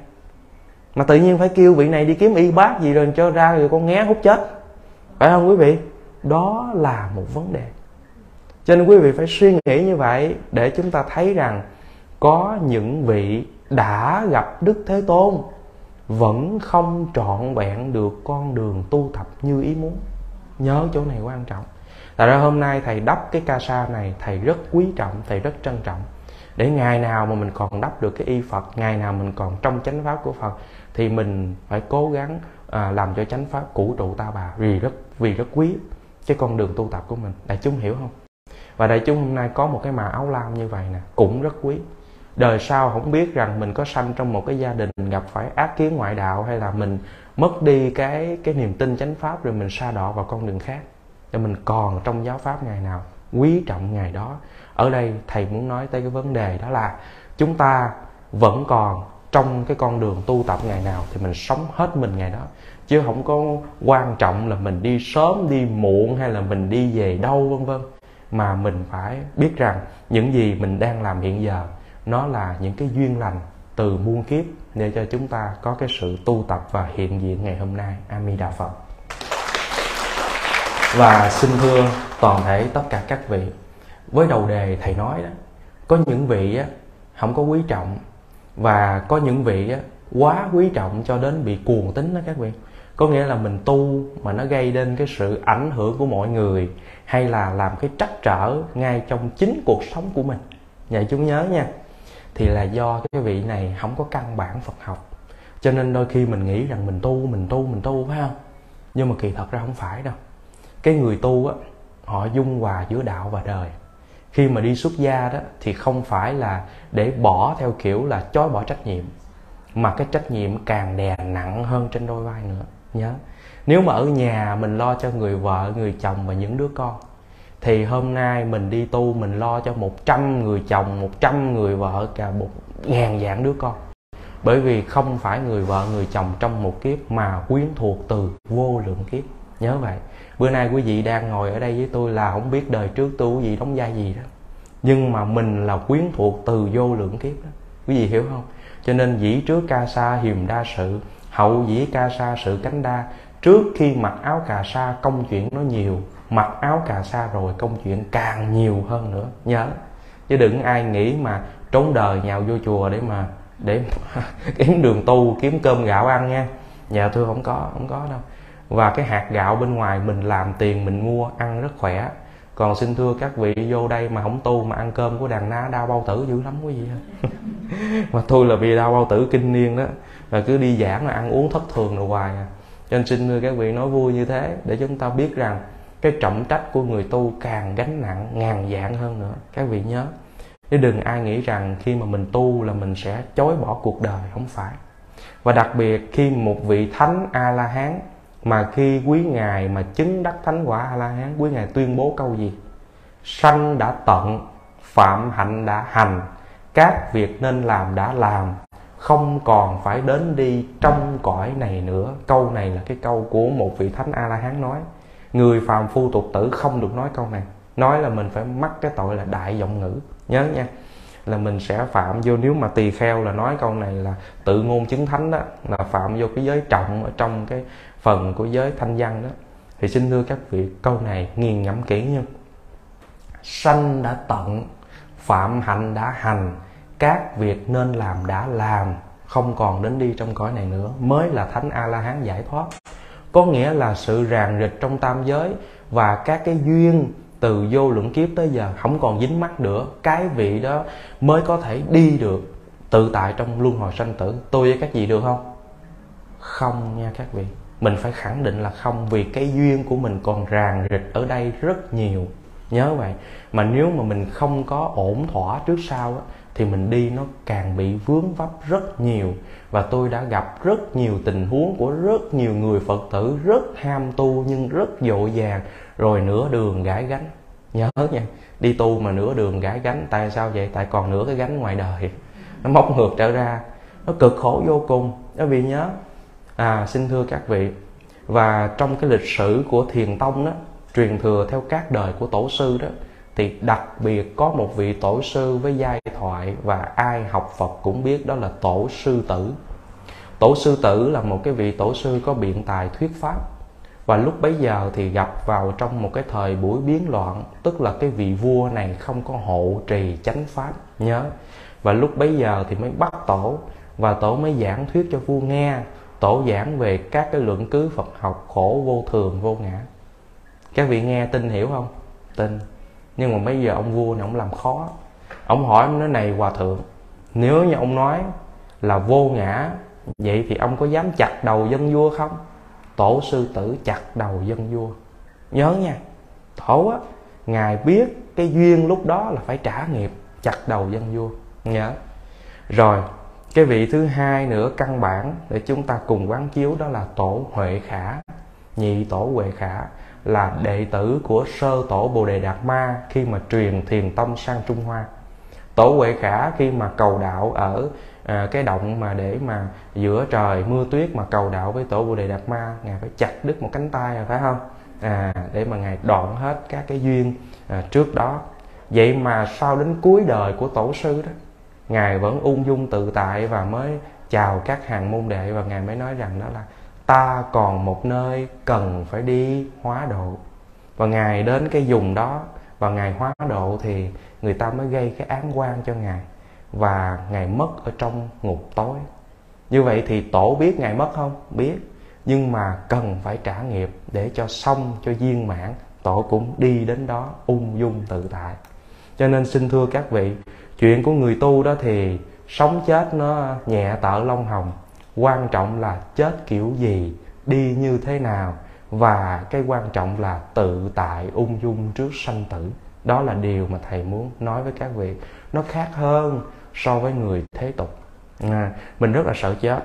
Mà tự nhiên phải kêu vị này đi kiếm y bác gì rồi cho ra rồi con nghe hút chết. Phải không quý vị? Đó là một vấn đề. Cho nên quý vị phải suy nghĩ như vậy để chúng ta thấy rằng có những vị đã gặp đức thế tôn vẫn không trọn vẹn được con đường tu tập như ý muốn nhớ chỗ này quan trọng. Tại ra hôm nay thầy đắp cái ca sa này thầy rất quý trọng thầy rất trân trọng. Để ngày nào mà mình còn đắp được cái y phật ngày nào mình còn trong chánh pháp của phật thì mình phải cố gắng à, làm cho chánh pháp cũ trụ ta bà vì rất vì rất quý cái con đường tu tập của mình. Đại chúng hiểu không? Và đại chúng hôm nay có một cái mà áo lam như vậy nè cũng rất quý. Đời sau không biết rằng mình có sanh trong một cái gia đình gặp phải ác kiến ngoại đạo hay là mình mất đi cái cái niềm tin chánh pháp rồi mình sa đọa vào con đường khác cho mình còn trong giáo pháp ngày nào, quý trọng ngày đó. Ở đây thầy muốn nói tới cái vấn đề đó là chúng ta vẫn còn trong cái con đường tu tập ngày nào thì mình sống hết mình ngày đó. Chứ không có quan trọng là mình đi sớm, đi muộn hay là mình đi về đâu, vân vân. Mà mình phải biết rằng những gì mình đang làm hiện giờ, nó là những cái duyên lành từ muôn kiếp để cho chúng ta có cái sự tu tập và hiện diện ngày hôm nay. A di đà phật. Và xin thưa toàn thể tất cả các vị. Với đầu đề thầy nói đó có những vị á, không có quý trọng và có những vị á, quá quý trọng cho đến bị cuồng tính đó các vị. Có nghĩa là mình tu mà nó gây đến cái sự ảnh hưởng của mọi người hay là làm cái trắc trở ngay trong chính cuộc sống của mình. Vậy chúng nhớ nha thì là do cái vị này không có căn bản phật học. Cho nên đôi khi mình nghĩ rằng mình tu mình tu mình tu, phải không? Nhưng mà kỳ thật ra không phải đâu. Cái người tu á, họ dung hòa giữa đạo và đời. Khi mà đi xuất gia đó, thì không phải là để bỏ theo kiểu là chối bỏ trách nhiệm, mà cái trách nhiệm càng đè nặng hơn trên đôi vai nữa. Nhớ, nếu mà ở nhà mình lo cho người vợ, người chồng và những đứa con thì hôm nay mình đi tu, mình lo cho 100 người chồng 100 người vợ, cả một ngàn dạng đứa con. Bởi vì không phải người vợ, người chồng trong một kiếp mà quyến thuộc từ vô lượng kiếp. Nhớ vậy. Bữa nay quý vị đang ngồi ở đây với tôi là không biết đời trước tôi quý vị đóng vai gì đó. Nhưng mà mình là quyến thuộc từ vô lượng kiếp đó. Quý vị hiểu không? Cho nên dĩ trước ca sa hiềm đa sự, hậu dĩ ca sa sự cánh đa. Trước khi mặc áo cà sa, công chuyện nó nhiều mặc áo cà sa rồi công chuyện càng nhiều hơn nữa. Nhớ. Chứ đừng ai nghĩ mà trốn đời nhào vô chùa để mà, để kiếm đường tu, kiếm cơm gạo ăn nha. Nhà tôi không có không có đâu. Và cái hạt gạo bên ngoài mình làm tiền, mình mua, ăn rất khỏe. Còn xin thưa các vị vô đây mà không tu mà ăn cơm của đàn na đau bao tử dữ lắm quý vị mà tôi là vì đau bao tử kinh niên đó. Là cứ đi giảng là ăn uống thất thường rồi hoài à. Cho nên xin thưa các vị nói vui như thế để chúng ta biết rằng cái trọng trách của người tu càng gánh nặng, ngàn dạng hơn nữa. Các vị nhớ, chứ đừng ai nghĩ rằng khi mà mình tu là mình sẽ chối bỏ cuộc đời, không phải. Và đặc biệt khi một vị thánh a la hán mà khi quý ngài mà chứng đắc thánh quả a la hán quý ngài tuyên bố câu gì? Sanh đã tận, phạm hạnh đã hành, các việc nên làm đã làm, không còn phải đến đi trong cõi này nữa. Câu này là cái câu của một vị thánh a la hán nói người phàm phu tục tử không được nói câu này. Nói là mình phải mắc cái tội là đại giọng ngữ. Nhớ nha, là mình sẽ phạm vô, nếu mà tỳ kheo là nói câu này là tự ngôn chứng thánh đó, là phạm vô cái giới trọng ở trong cái phần của giới thanh văn đó. Thì xin thưa các vị, câu này nghiền ngẫm kỹ nha. Sanh đã tận, phạm hạnh đã hành, các việc nên làm đã làm, không còn đến đi trong cõi này nữa, mới là thánh a la hán giải thoát có nghĩa là sự ràng rịch trong tam giới và các cái duyên từ vô lượng kiếp tới giờ không còn dính mắc nữa. Cái vị đó mới có thể đi được tự tại trong luân hồi sanh tử. Tôi với các vị được không? Không nha các vị. Mình phải khẳng định là không vì cái duyên của mình còn ràng rịch ở đây rất nhiều. Nhớ vậy. Mà nếu mà mình không có ổn thỏa trước sau á, thì mình đi nó càng bị vướng vấp rất nhiều. Và tôi đã gặp rất nhiều tình huống của rất nhiều người phật tử rất ham tu nhưng rất dội vàng rồi nửa đường gãi gánh. Nhớ nha, đi tu mà nửa đường gãi gánh, tại sao vậy? Tại còn nửa cái gánh ngoài đời. Nó móc ngược trở ra. Nó cực khổ vô cùng. Nó bị nhớ à xin thưa các vị, và trong cái lịch sử của thiền tông đó, truyền thừa theo các đời của tổ sư đó thì đặc biệt có một vị tổ sư với giai thoại và ai học Phật cũng biết đó là tổ sư tử. Tổ sư tử là một cái vị tổ sư có biện tài thuyết pháp. Và lúc bấy giờ thì gặp vào trong một cái thời buổi biến loạn, tức là cái vị vua này không có hộ trì chánh pháp, nhớ. Và lúc bấy giờ thì mới bắt tổ, và tổ mới giảng thuyết cho vua nghe. Tổ giảng về các cái luận cứ Phật học khổ vô thường vô ngã. Các vị nghe tin hiểu không? Tin nhưng mà bây giờ ông vua này ông làm khó. Ông hỏi ông nói này, hòa thượng, nếu như ông nói là vô ngã, vậy thì ông có dám chặt đầu dân vua không? Tổ sư tử chặt đầu dân vua. Nhớ nha tổ á, ngài biết cái duyên lúc đó là phải trả nghiệp, chặt đầu dân vua. Nhớ. Rồi, cái vị thứ hai nữa căn bản để chúng ta cùng quán chiếu đó là tổ huệ khả, nhị tổ huệ khả là đệ tử của sơ tổ bồ đề đạt ma khi mà truyền thiền tông sang trung hoa. Tổ huệ khả khi mà cầu đạo ở à, cái động mà để mà giữa trời mưa tuyết mà cầu đạo với tổ bồ đề đạt ma ngài phải chặt đứt một cánh tay rồi phải không? À để mà ngài đoạn hết các cái duyên à, trước đó. Vậy mà sau đến cuối đời của tổ sư đó ngài vẫn ung dung tự tại và mới chào các hàng môn đệ và ngài mới nói rằng đó là ta còn một nơi cần phải đi hóa độ. Và ngài đến cái vùng đó, và ngài hóa độ thì người ta mới gây cái án quan cho ngài, và ngài mất ở trong ngục tối. Như vậy thì tổ biết ngài mất không? Biết. Nhưng mà cần phải trả nghiệp để cho xong cho viên mãn, tổ cũng đi đến đó ung dung tự tại. Cho nên xin thưa các vị, chuyện của người tu đó thì sống chết nó nhẹ tợ lông hồng quan trọng là chết kiểu gì đi như thế nào và cái quan trọng là tự tại ung dung trước sanh tử. Đó là điều mà thầy muốn nói với các vị. Nó khác hơn so với người thế tục. À, mình rất là sợ chết.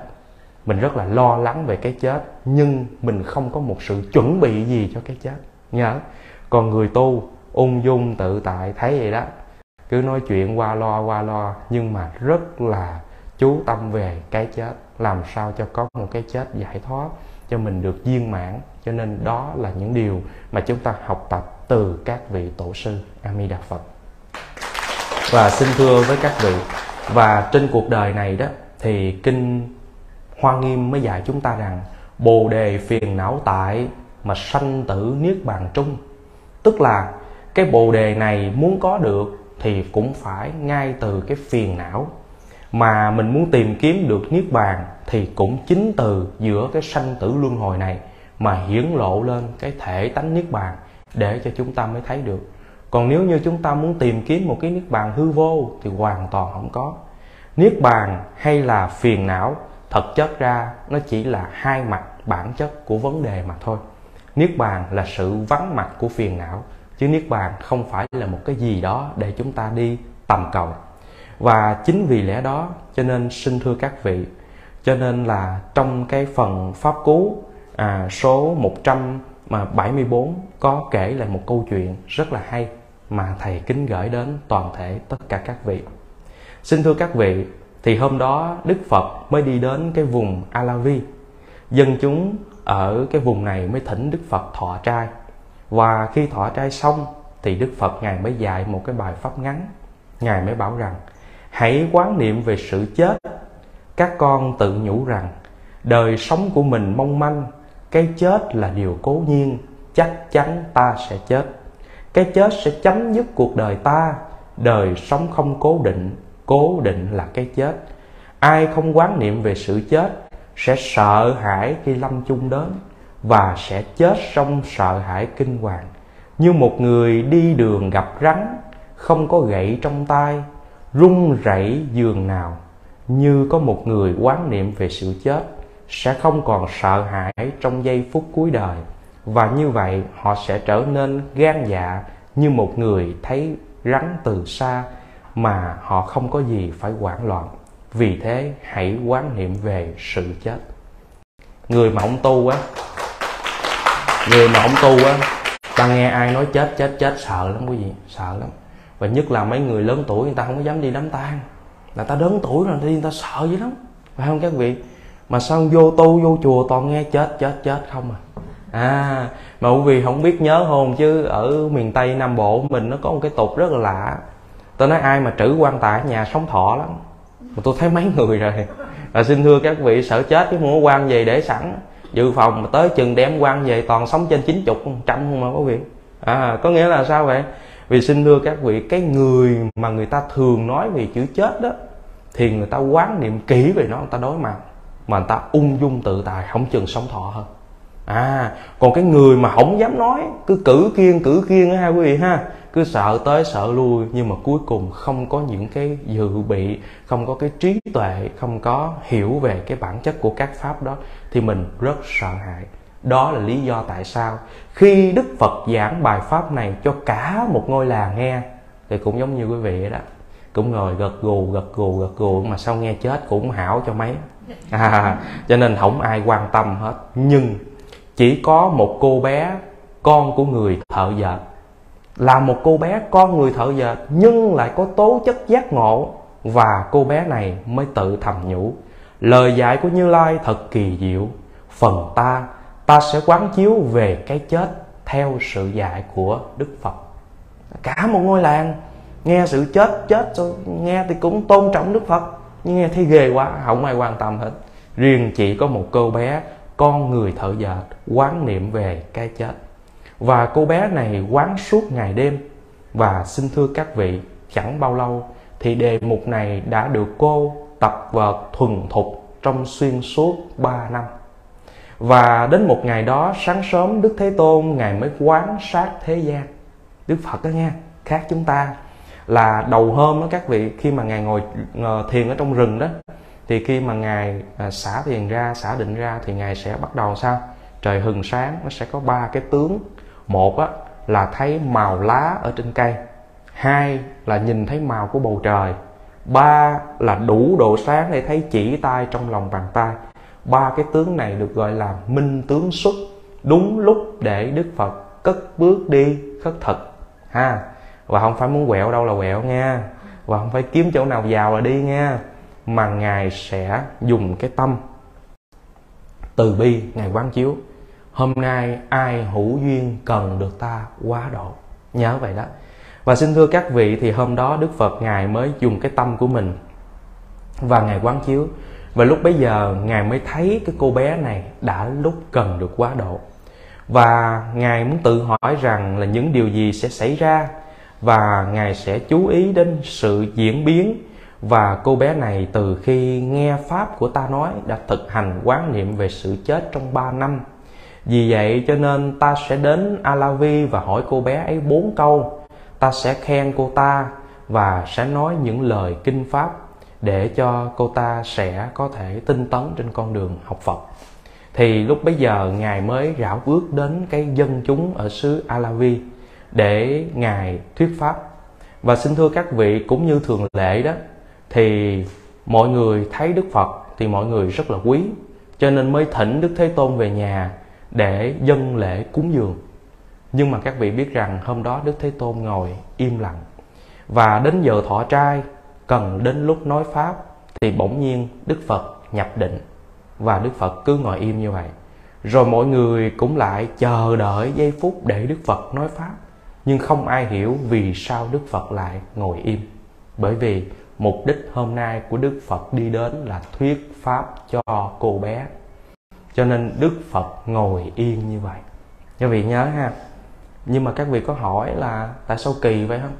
Mình rất là lo lắng về cái chết nhưng mình không có một sự chuẩn bị gì cho cái chết. Nhớ. Còn người tu ung dung tự tại thấy vậy đó. Cứ nói chuyện qua lo qua lo nhưng mà rất là chú tâm về cái chết làm sao cho có một cái chết giải thoát, cho mình được viên mãn. Cho nên đó là những điều mà chúng ta học tập từ các vị tổ sư A Di Đà Phật. Và xin thưa với các vị, và trên cuộc đời này đó, thì kinh Hoa Nghiêm mới dạy chúng ta rằng, bồ đề phiền não tại mà sanh tử niết bàn trung. Tức là, cái bồ đề này muốn có được thì cũng phải ngay từ cái phiền não mà mình muốn tìm kiếm được niết bàn thì cũng chính từ giữa cái sanh tử luân hồi này mà hiển lộ lên cái thể tánh niết bàn để cho chúng ta mới thấy được. Còn nếu như chúng ta muốn tìm kiếm một cái niết bàn hư vô thì hoàn toàn không có. Niết bàn hay là phiền não, thật chất ra nó chỉ là hai mặt bản chất của vấn đề mà thôi. Niết bàn là sự vắng mặt của phiền não, chứ niết bàn không phải là một cái gì đó để chúng ta đi tầm cầu và chính vì lẽ đó cho nên xin thưa các vị cho nên là trong cái phần pháp cú à, số 174 có kể lại một câu chuyện rất là hay mà thầy kính gửi đến toàn thể tất cả các vị. Xin thưa các vị, thì hôm đó Đức Phật mới đi đến cái vùng Alavi. Dân chúng ở cái vùng này mới thỉnh Đức Phật thọ trai. Và khi thọ trai xong thì Đức Phật Ngài mới dạy một cái bài pháp ngắn. Ngài mới bảo rằng hãy quán niệm về sự chết. Các con tự nhủ rằng đời sống của mình mong manh, cái chết là điều cố nhiên, chắc chắn ta sẽ chết. Cái chết sẽ chấm dứt cuộc đời ta, đời sống không cố định, cố định là cái chết. Ai không quán niệm về sự chết sẽ sợ hãi khi lâm chung đến và sẽ chết trong sợ hãi kinh hoàng như một người đi đường gặp rắn không có gậy trong tay run rẩy giường nào như có một người quán niệm về sự chết sẽ không còn sợ hãi trong giây phút cuối đời. Và như vậy, họ sẽ trở nên gan dạ như một người thấy rắn từ xa mà họ không có gì phải hoảng loạn. Vì thế, hãy quán niệm về sự chết. Người mà không tu á, người mà không tu á, ta nghe ai nói chết chết chết, sợ lắm quý vị, sợ lắm và nhất là mấy người lớn tuổi, người ta không có dám đi đám tang. Là ta lớn tuổi rồi đi người ta sợ dữ lắm. Phải không các vị? Mà sao vô tu, vô chùa toàn nghe chết chết chết không à? À mà quý vị không biết nhớ hồn chứ, ở miền tây nam bộ mình nó có một cái tục rất là lạ. Tôi nói ai mà trữ quan tài nhà sống thọ lắm. Mà tôi thấy mấy người rồi. Và xin thưa các vị, sợ chết chứ mua quan về để sẵn. Dự phòng mà tới chừng đem quan về toàn sống trên chín chục trăm không mà quý vị? À có nghĩa là sao vậy? Vì xin thưa các vị, cái người mà người ta thường nói về chữ chết đó, thì người ta quán niệm kỹ về nó, người ta đối mặt, mà người ta ung dung tự tại, không chừng sống thọ hơn. À còn cái người mà không dám nói, cứ cử kiên cử kiên á ha quý vị ha, cứ sợ tới sợ lui, nhưng mà cuối cùng không có những cái dự bị, không có cái trí tuệ, không có hiểu về cái bản chất của các pháp đó, thì mình rất sợ hãi đó là lý do tại sao khi đức phật giảng bài pháp này cho cả một ngôi làng nghe thì cũng giống như quý vị đó. Cũng ngồi gật gù gật gù gật gù mà sau nghe chết cũng hảo cho mấy. À, cho nên không ai quan tâm hết. Nhưng chỉ có một cô bé con của người thợ dệt. Là một cô bé con người thợ dệt nhưng lại có tố chất giác ngộ. Và cô bé này mới tự thầm nhủ lời dạy của như lai thật kỳ diệu. Phần ta ta sẽ quán chiếu về cái chết theo sự dạy của đức phật. Cả một ngôi làng nghe sự chết chết rồi nghe thì cũng tôn trọng đức phật, nhưng nghe thấy ghê quá, không ai quan tâm hết. Riêng chỉ có một cô bé, con người thợ dệt, quán niệm về cái chết. Và cô bé này quán suốt ngày đêm. Và xin thưa các vị, chẳng bao lâu thì đề mục này đã được cô tập vợt thuần thục trong xuyên suốt 3 năm và đến một ngày đó sáng sớm Đức Thế Tôn Ngài mới quán sát thế gian. Đức Phật đó nha khác chúng ta. Là đầu hôm đó các vị khi mà Ngài ngồi ờ, thiền ở trong rừng đó thì khi mà Ngài ờ, xả thiền ra xả định ra thì Ngài sẽ bắt đầu sao? Trời hừng sáng nó sẽ có ba cái tướng. Một á, là thấy màu lá ở trên cây. Hai là nhìn thấy màu của bầu trời. Ba là đủ độ sáng để thấy chỉ tay trong lòng bàn tay ba cái tướng này được gọi là minh tướng xuất, đúng lúc để đức phật cất bước đi, khất thực, ha. Và không phải muốn quẹo đâu là quẹo nha, và không phải kiếm chỗ nào giàu là đi nha, mà ngài sẽ dùng cái tâm từ bi, ngài quán chiếu. Hôm nay ai hữu duyên cần được ta quá độ. Nhớ vậy đó. Và xin thưa các vị, thì hôm đó đức phật ngài mới dùng cái tâm của mình, và ngài quán chiếu và lúc bấy giờ ngài mới thấy cái cô bé này đã lúc cần được quá độ. Và ngài muốn tự hỏi rằng là những điều gì sẽ xảy ra và ngài sẽ chú ý đến sự diễn biến và cô bé này từ khi nghe pháp của ta nói đã thực hành quán niệm về sự chết trong 3 năm. Vì vậy cho nên ta sẽ đến Alavi và hỏi cô bé ấy bốn câu. Ta sẽ khen cô ta và sẽ nói những lời kinh pháp để cho cô ta sẽ có thể tinh tấn trên con đường học Phật. Thì lúc bấy giờ ngài mới rảo bước đến cái dân chúng ở xứ Alavi để ngài thuyết pháp. Và xin thưa các vị, cũng như thường lệ đó, thì mọi người thấy Đức Phật thì mọi người rất là quý, cho nên mới thỉnh đức thế tôn về nhà để dân lễ cúng dường. Nhưng mà các vị biết rằng hôm đó đức thế tôn ngồi im lặng. Và đến giờ thọ trai cần đến lúc nói pháp thì bỗng nhiên đức phật nhập định và đức phật cứ ngồi im như vậy. Rồi mọi người cũng lại chờ đợi giây phút để đức phật nói pháp, nhưng không ai hiểu vì sao đức phật lại ngồi im. Bởi vì mục đích hôm nay của đức phật đi đến là thuyết pháp cho cô bé. Cho nên đức phật ngồi yên như vậy. Các vị nhớ ha. Nhưng mà các vị có hỏi là tại sao kỳ vậy không?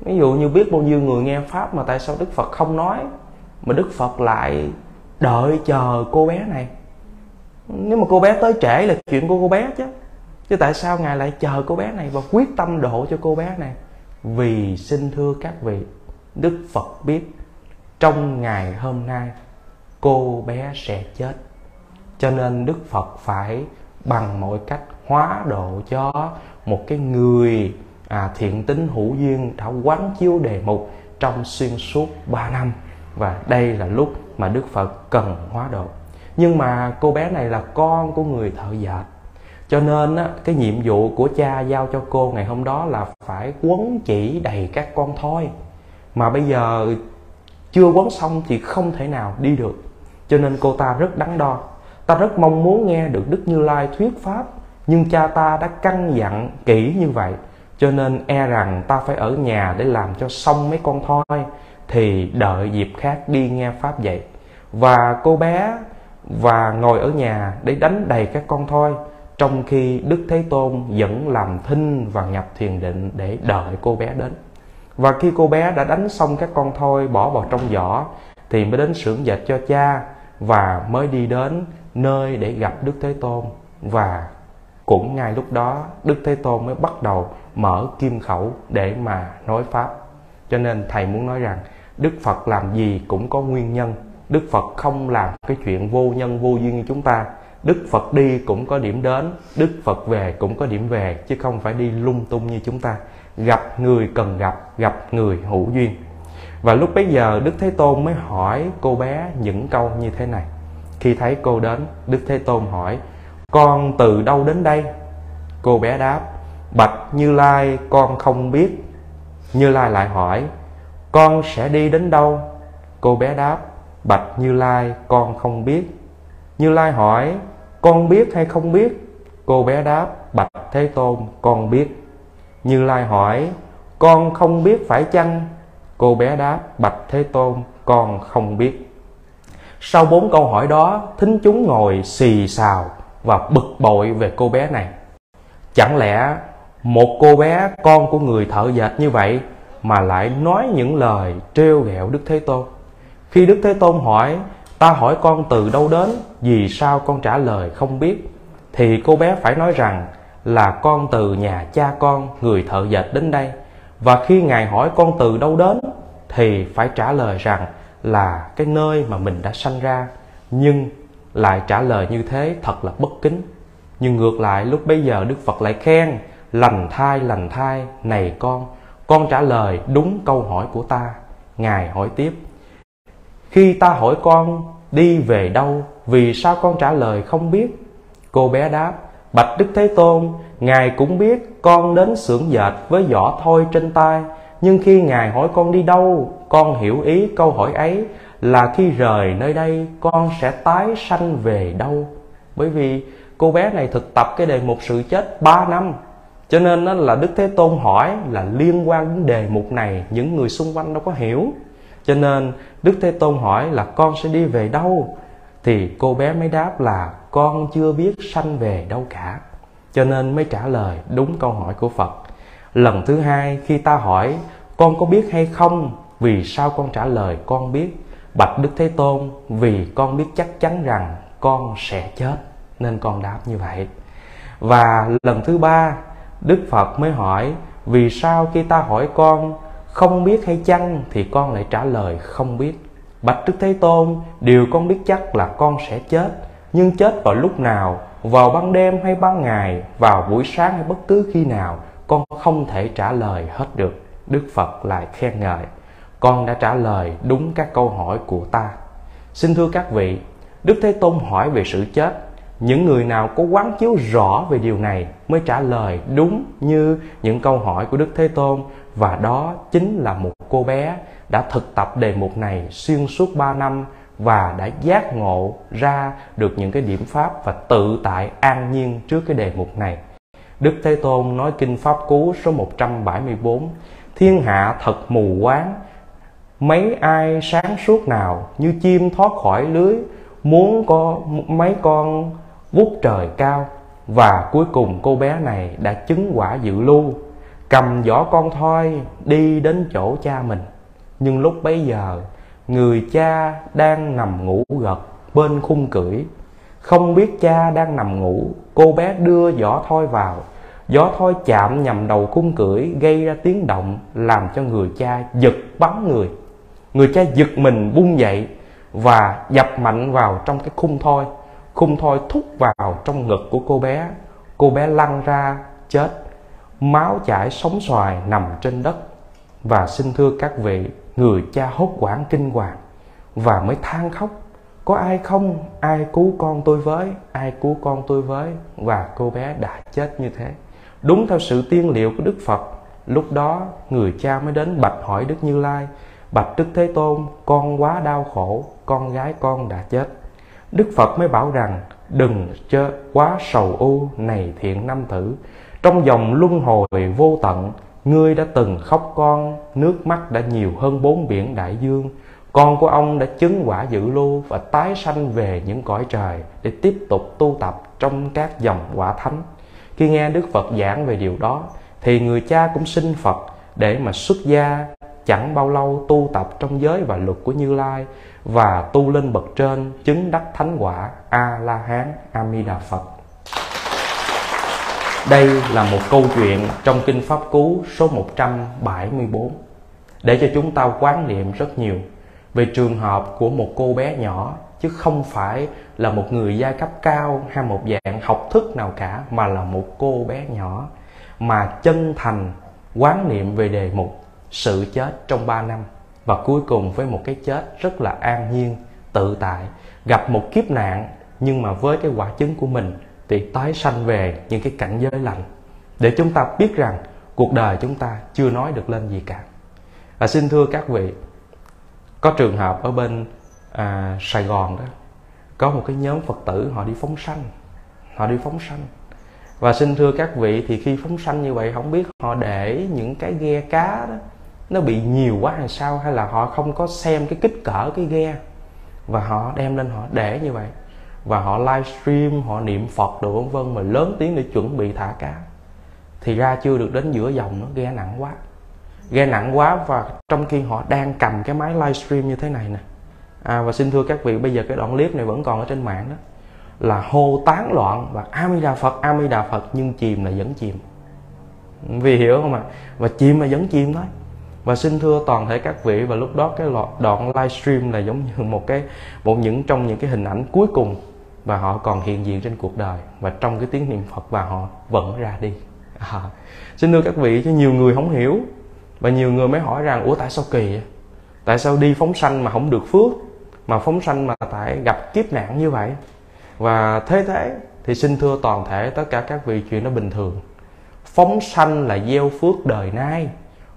Ví dụ như biết bao nhiêu người nghe pháp mà tại sao đức phật không nói, mà đức phật lại đợi chờ cô bé này? Nếu mà cô bé tới trễ là chuyện của cô bé chứ. Chứ tại sao ngài lại chờ cô bé này và quyết tâm độ cho cô bé này? Vì xin thưa các vị, đức phật biết trong ngày hôm nay cô bé sẽ chết. Cho nên đức phật phải bằng mọi cách hóa độ cho một cái người à, thiện tính hữu duyên đã quán chiếu đề mục trong xuyên suốt 3 năm. Và đây là lúc mà Đức Phật cần hóa độ. Nhưng mà cô bé này là con của người thợ dệt. Cho nên á, cái nhiệm vụ của cha giao cho cô ngày hôm đó là phải quấn chỉ đầy các con thôi mà bây giờ chưa quấn xong thì không thể nào đi được. Cho nên cô ta rất đắn đo. Ta rất mong muốn nghe được đức như lai thuyết pháp nhưng cha ta đã căn dặn kỹ như vậy cho nên e rằng ta phải ở nhà để làm cho xong mấy con thoi, thì đợi dịp khác đi nghe pháp dạy. Và cô bé, và ngồi ở nhà để đánh đầy các con thoi, trong khi đức thế tôn vẫn làm thinh và nhập thiền định để đợi cô bé đến. Và khi cô bé đã đánh xong các con thoi bỏ vào trong giỏ, thì mới đến xưởng dệt cho cha và mới đi đến nơi để gặp đức thế tôn và cũng ngay lúc đó, đức thế tôn mới bắt đầu mở kim khẩu để mà nói pháp. Cho nên thầy muốn nói rằng, đức phật làm gì cũng có nguyên nhân. Đức phật không làm cái chuyện vô nhân, vô duyên như chúng ta. Đức phật đi cũng có điểm đến, đức phật về cũng có điểm về, chứ không phải đi lung tung như chúng ta. Gặp người cần gặp gặp người hữu duyên. Và lúc bấy giờ, đức thế tôn mới hỏi cô bé những câu như thế này. Khi thấy cô đến, đức thế tôn hỏi con từ đâu đến đây? Cô bé đáp, bạch như lai, con không biết. Như lai lại hỏi, con sẽ đi đến đâu? Cô bé đáp, bạch như lai, con không biết. Như lai hỏi, con biết hay không biết? Cô bé đáp, bạch thế tôn, con biết. Như lai hỏi, con không biết phải chăng? Cô bé đáp, bạch thế tôn, con không biết. Sau bốn câu hỏi đó, thính chúng ngồi xì xào và bực bội về cô bé này. Chẳng lẽ một cô bé, con của người thợ dệt như vậy mà lại nói những lời trêu ghẹo đức thế tôn? Khi đức thế tôn hỏi, ta hỏi con từ đâu đến, vì sao con trả lời không biết? Thì cô bé phải nói rằng là con từ nhà cha con, người thợ dệt đến đây. Và khi ngài hỏi con từ đâu đến, thì phải trả lời rằng là cái nơi mà mình đã sanh ra. Nhưng lại trả lời như thế, thật là bất kính. Nhưng ngược lại, lúc bấy giờ đức phật lại khen, lành thai lành thai, này con. Con trả lời, đúng câu hỏi của ta. Ngài hỏi tiếp, khi ta hỏi con đi về đâu, vì sao con trả lời không biết? Cô bé đáp, bạch đức thế tôn, ngài cũng biết con đến xưởng dệt với vỏ thôi trên tay, nhưng khi ngài hỏi con đi đâu, con hiểu ý câu hỏi ấy là khi rời nơi đây, con sẽ tái sanh về đâu? Bởi vì cô bé này thực tập cái đề mục sự chết 3 năm. Cho nên đó là đức thế tôn hỏi là liên quan đến đề mục này, những người xung quanh đâu có hiểu. Cho nên đức thế tôn hỏi là con sẽ đi về đâu? Thì cô bé mới đáp là con chưa biết sanh về đâu cả. Cho nên mới trả lời đúng câu hỏi của phật. Lần thứ hai khi ta hỏi con có biết hay không, vì sao con trả lời con biết? Bạch đức thế tôn, vì con biết chắc chắn rằng con sẽ chết, nên con đáp như vậy. Và lần thứ ba, đức phật mới hỏi, vì sao khi ta hỏi con không biết hay chăng thì con lại trả lời không biết? Bạch đức thế tôn, điều con biết chắc là con sẽ chết, nhưng chết vào lúc nào, vào ban đêm hay ban ngày, vào buổi sáng hay bất cứ khi nào, con không thể trả lời hết được. Đức phật lại khen ngợi con đã trả lời đúng các câu hỏi của ta. Xin thưa các vị, đức thế tôn hỏi về sự chết. Những người nào có quán chiếu rõ về điều này mới trả lời đúng như những câu hỏi của đức thế tôn. Và đó chính là một cô bé đã thực tập đề mục này xuyên suốt 3 năm và đã giác ngộ ra được những cái điểm pháp và tự tại an nhiên trước cái đề mục này. Đức Thế Tôn nói kinh Pháp Cú số 174 Thiên hạ thật mù quáng Mấy ai sáng suốt nào như chim thoát khỏi lưới, Muốn có mấy con vút trời cao. Và cuối cùng cô bé này đã chứng quả dự lưu, Cầm giỏ con thoi đi đến chỗ cha mình. Nhưng lúc bấy giờ, người cha đang nằm ngủ gật bên khung cửi không biết cha đang nằm ngủ, cô bé đưa giỏ thoi vào. Gió thoi chạm nhằm đầu khung cửi gây ra tiếng động làm cho người cha giật bắn người người cha giật mình bung dậy và dập mạnh vào trong cái khung thoi. Khung thoi thúc vào trong ngực của cô bé. Cô bé lăn ra, chết. Máu chảy sóng xoài nằm trên đất. Và xin thưa các vị, người cha hốt quảng kinh hoàng và mới than khóc. Có ai không? Ai cứu con tôi với? Ai cứu con tôi với? Và cô bé đã chết như thế. Đúng theo sự tiên liệu của đức phật, lúc đó người cha mới đến bạch hỏi đức như lai bạch đức thế tôn con quá đau khổ con gái con đã chết đức phật mới bảo rằng đừng chớ quá sầu u này thiện nam thử trong dòng luân hồi vô tận Ngươi đã từng khóc con, nước mắt đã nhiều hơn bốn biển đại dương. Con của ông đã chứng quả dự lưu và tái sanh về những cõi trời để tiếp tục tu tập trong các dòng quả thánh. Khi nghe Đức Phật giảng về điều đó, thì người cha cũng xin Phật để mà xuất gia chẳng bao lâu tu tập trong giới và luật của Như Lai và tu lên bậc trên, chứng đắc thánh quả A La Hán A Di Đà Phật. Đây là một câu chuyện trong Kinh Pháp Cú số 174 để cho chúng ta quán niệm rất nhiều về trường hợp của một cô bé nhỏ, chứ không phải là một người giai cấp cao hay một dạng học thức nào cả, mà là một cô bé nhỏ mà chân thành quán niệm về đề mục sự chết trong 3 năm. Và cuối cùng với một cái chết rất là an nhiên tự tại. Gặp một kiếp nạn nhưng mà với cái quả chứng của mình thì tái sanh về những cái cảnh giới lành. Để chúng ta biết rằng cuộc đời chúng ta chưa nói được lên gì cả. Và xin thưa các vị có trường hợp ở bên à, Sài Gòn đó có một cái nhóm Phật tử họ đi phóng sanh họ đi phóng sanh. Và xin thưa các vị thì khi phóng sanh như vậy không biết họ để những cái ghe cá đó nó bị nhiều quá hay sao? Hay là họ không có xem cái kích cỡ cái ghe? Và họ đem lên họ để như vậy. Và họ livestream họ niệm phật đồ vân vân mà lớn tiếng để chuẩn bị thả cá. Thì ra chưa được đến giữa dòng nó ghe nặng quá. Ghe nặng quá và trong khi họ đang cầm cái máy livestream như thế này nè. À, và xin thưa các vị bây giờ cái đoạn clip này vẫn còn ở trên mạng đó. Là hô tán loạn và ami đà phật ami đà phật nhưng chìm là vẫn chìm. Vì hiểu không ạ? À? và chìm là vẫn chìm thôi và xin thưa toàn thể các vị và lúc đó cái đoạn livestream là giống như một cái một những trong những cái hình ảnh cuối cùng và họ còn hiện diện trên cuộc đời. Và trong cái tiếng niệm phật và họ vẫn ra đi. À, xin thưa các vị cho nhiều người không hiểu. Và nhiều người mới hỏi rằng ủa tại sao kỳ vậy? tại sao đi phóng sanh mà không được phước? Mà phóng sanh mà tại gặp kiếp nạn như vậy? Và thế thế thì xin thưa toàn thể tất cả các vị chuyện đó bình thường. Phóng sanh là gieo phước đời nay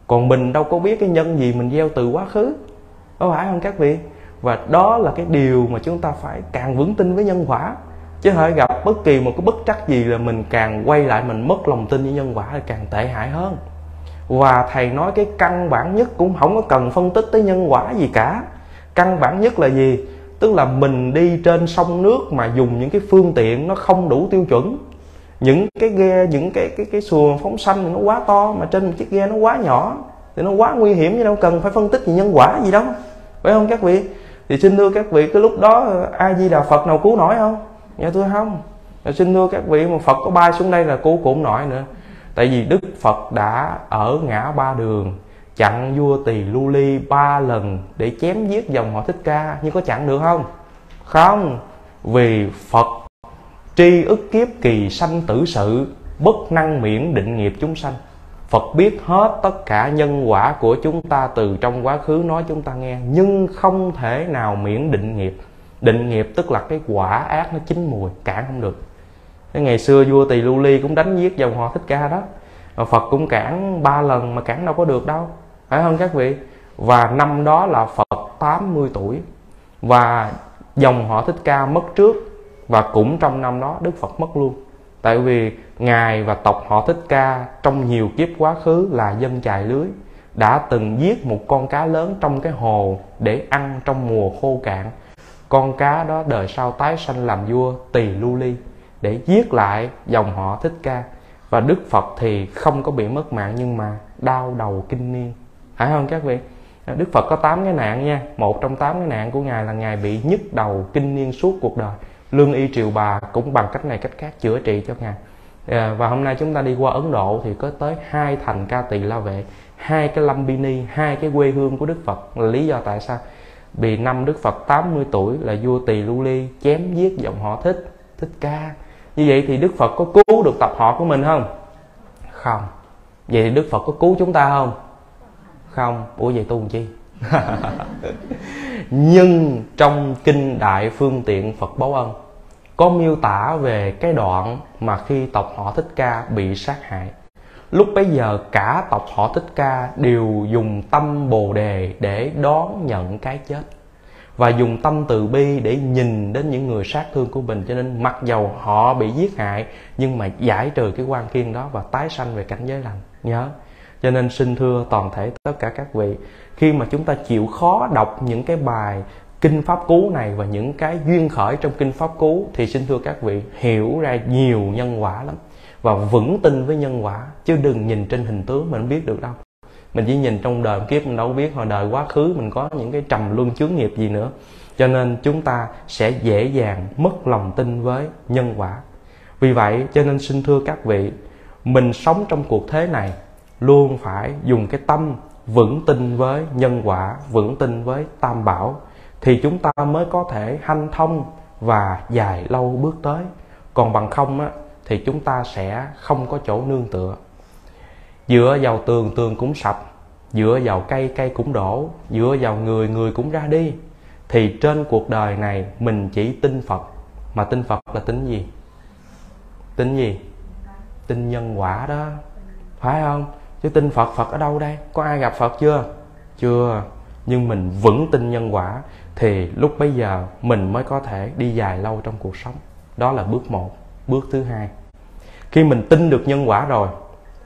còn mình đâu có biết cái nhân gì mình gieo từ quá khứ. Có phải không các vị? Và đó là cái điều mà chúng ta phải càng vững tin với nhân quả. Chứ hãy gặp bất kỳ một cái bất trắc gì là mình càng quay lại mình mất lòng tin với nhân quả là càng tệ hại hơn. Và thầy nói cái căn bản nhất cũng không có cần phân tích tới nhân quả gì cả. Căn bản nhất là gì? Tức là mình đi trên sông nước mà dùng những cái phương tiện nó không đủ tiêu chuẩn những cái ghe những cái cái cái xuồng phóng xanh nó quá to mà trên một chiếc ghe nó quá nhỏ thì nó quá nguy hiểm chứ đâu cần phải phân tích gì nhân quả gì đâu. Phải không các vị? Thì xin thưa các vị cái lúc đó ờ, a di đà phật nào cứu nổi không? Dạ thưa không. Dạ, xin thưa các vị mà phật có bay xuống đây là cứu cũng nổi nữa. Tại vì đức phật đã ở ngã ba đường chặn vua tỳ lưu ly ba lần để chém giết dòng họ thích ca. Nhưng có chặn được không? Không. Vì phật tri ức kiếp kỳ sanh tử sự, bất năng miễn định nghiệp chúng sanh. Phật biết hết tất cả nhân quả của chúng ta từ trong quá khứ nói chúng ta nghe, nhưng không thể nào miễn định nghiệp. Định nghiệp tức là cái quả ác nó chín mùi, cản không được. Cái ngày xưa vua tỳ lưu ly cũng đánh giết dòng họ thích ca đó. Và phật cũng cản ba lần mà cản đâu có được đâu. Phải không các vị? Và năm đó là phật 80 tuổi. Và dòng họ thích ca mất trước và cũng trong năm đó đức phật mất luôn. Tại vì ngài và tộc họ thích ca trong nhiều kiếp quá khứ là dân chài lưới, đã từng giết một con cá lớn trong cái hồ để ăn trong mùa khô cạn. Con cá đó đời sau tái sanh làm vua tỳ lưu ly để giết lại dòng họ thích ca. Và đức phật thì không có bị mất mạng nhưng mà đau đầu kinh niên. Phải không các vị? Đức phật có 8 cái nạn nha. Một trong tám cái nạn của ngài là ngài bị nhức đầu kinh niên suốt cuộc đời lương y triều bà cũng bằng cách này cách khác chữa trị cho ngài. À, và hôm nay chúng ta đi qua ấn độ thì có tới hai thành ca tỳ la vệ hai cái lâm bini hai cái quê hương của đức phật. Là lý do tại sao? Vì năm đức phật 80 tuổi là vua tỳ lưu ly chém giết dòng họ thích thích ca. Như vậy thì đức phật có cứu được tập họ của mình không? Không. Vậy thì đức phật có cứu chúng ta không? Không. Ủa vậy tu làm chi? Nhưng trong kinh đại phương tiện phật báo ân có miêu tả về cái đoạn mà khi tộc họ thích ca bị sát hại. Lúc bấy giờ, cả tộc họ thích ca đều dùng tâm bồ đề để đón nhận cái chết và dùng tâm từ bi để nhìn đến những người sát thương của mình. Cho nên mặc dầu họ bị giết hại, nhưng mà giải trừ cái quan kiên đó và tái sanh về cảnh giới lành. Nhớ. Cho nên xin thưa toàn thể tất cả các vị, khi mà chúng ta chịu khó đọc những cái bài kinh pháp cú này và những cái duyên khởi trong kinh pháp cú thì xin thưa các vị, hiểu ra nhiều nhân quả lắm. Và vững tin với nhân quả, chứ đừng nhìn trên hình tướng mình biết được đâu. Mình chỉ nhìn trong đời kiếp, mình đâu biết. Hồi đời quá khứ, mình có những cái trầm luân chướng nghiệp gì nữa. Cho nên chúng ta sẽ dễ dàng mất lòng tin với nhân quả. Vì vậy, cho nên xin thưa các vị, mình sống trong cuộc thế này luôn phải dùng cái tâm vững tin với nhân quả, vững tin với tam bảo thì chúng ta mới có thể hanh thông và dài lâu bước tới. Còn bằng không á, thì chúng ta sẽ không có chỗ nương tựa. Dựa vào tường tường cũng sập dựa vào cây cây cũng đổ dựa vào người người cũng ra đi thì trên cuộc đời này mình chỉ tin phật. Mà tin phật là tin gì? Tin gì? Tin nhân quả đó. Phải không? Chứ tin phật phật ở đâu đây? Có ai gặp phật chưa? Chưa. Nhưng mình vẫn tin nhân quả thì lúc bấy giờ mình mới có thể đi dài lâu trong cuộc sống. Đó là bước một. Bước thứ hai, khi mình tin được nhân quả rồi,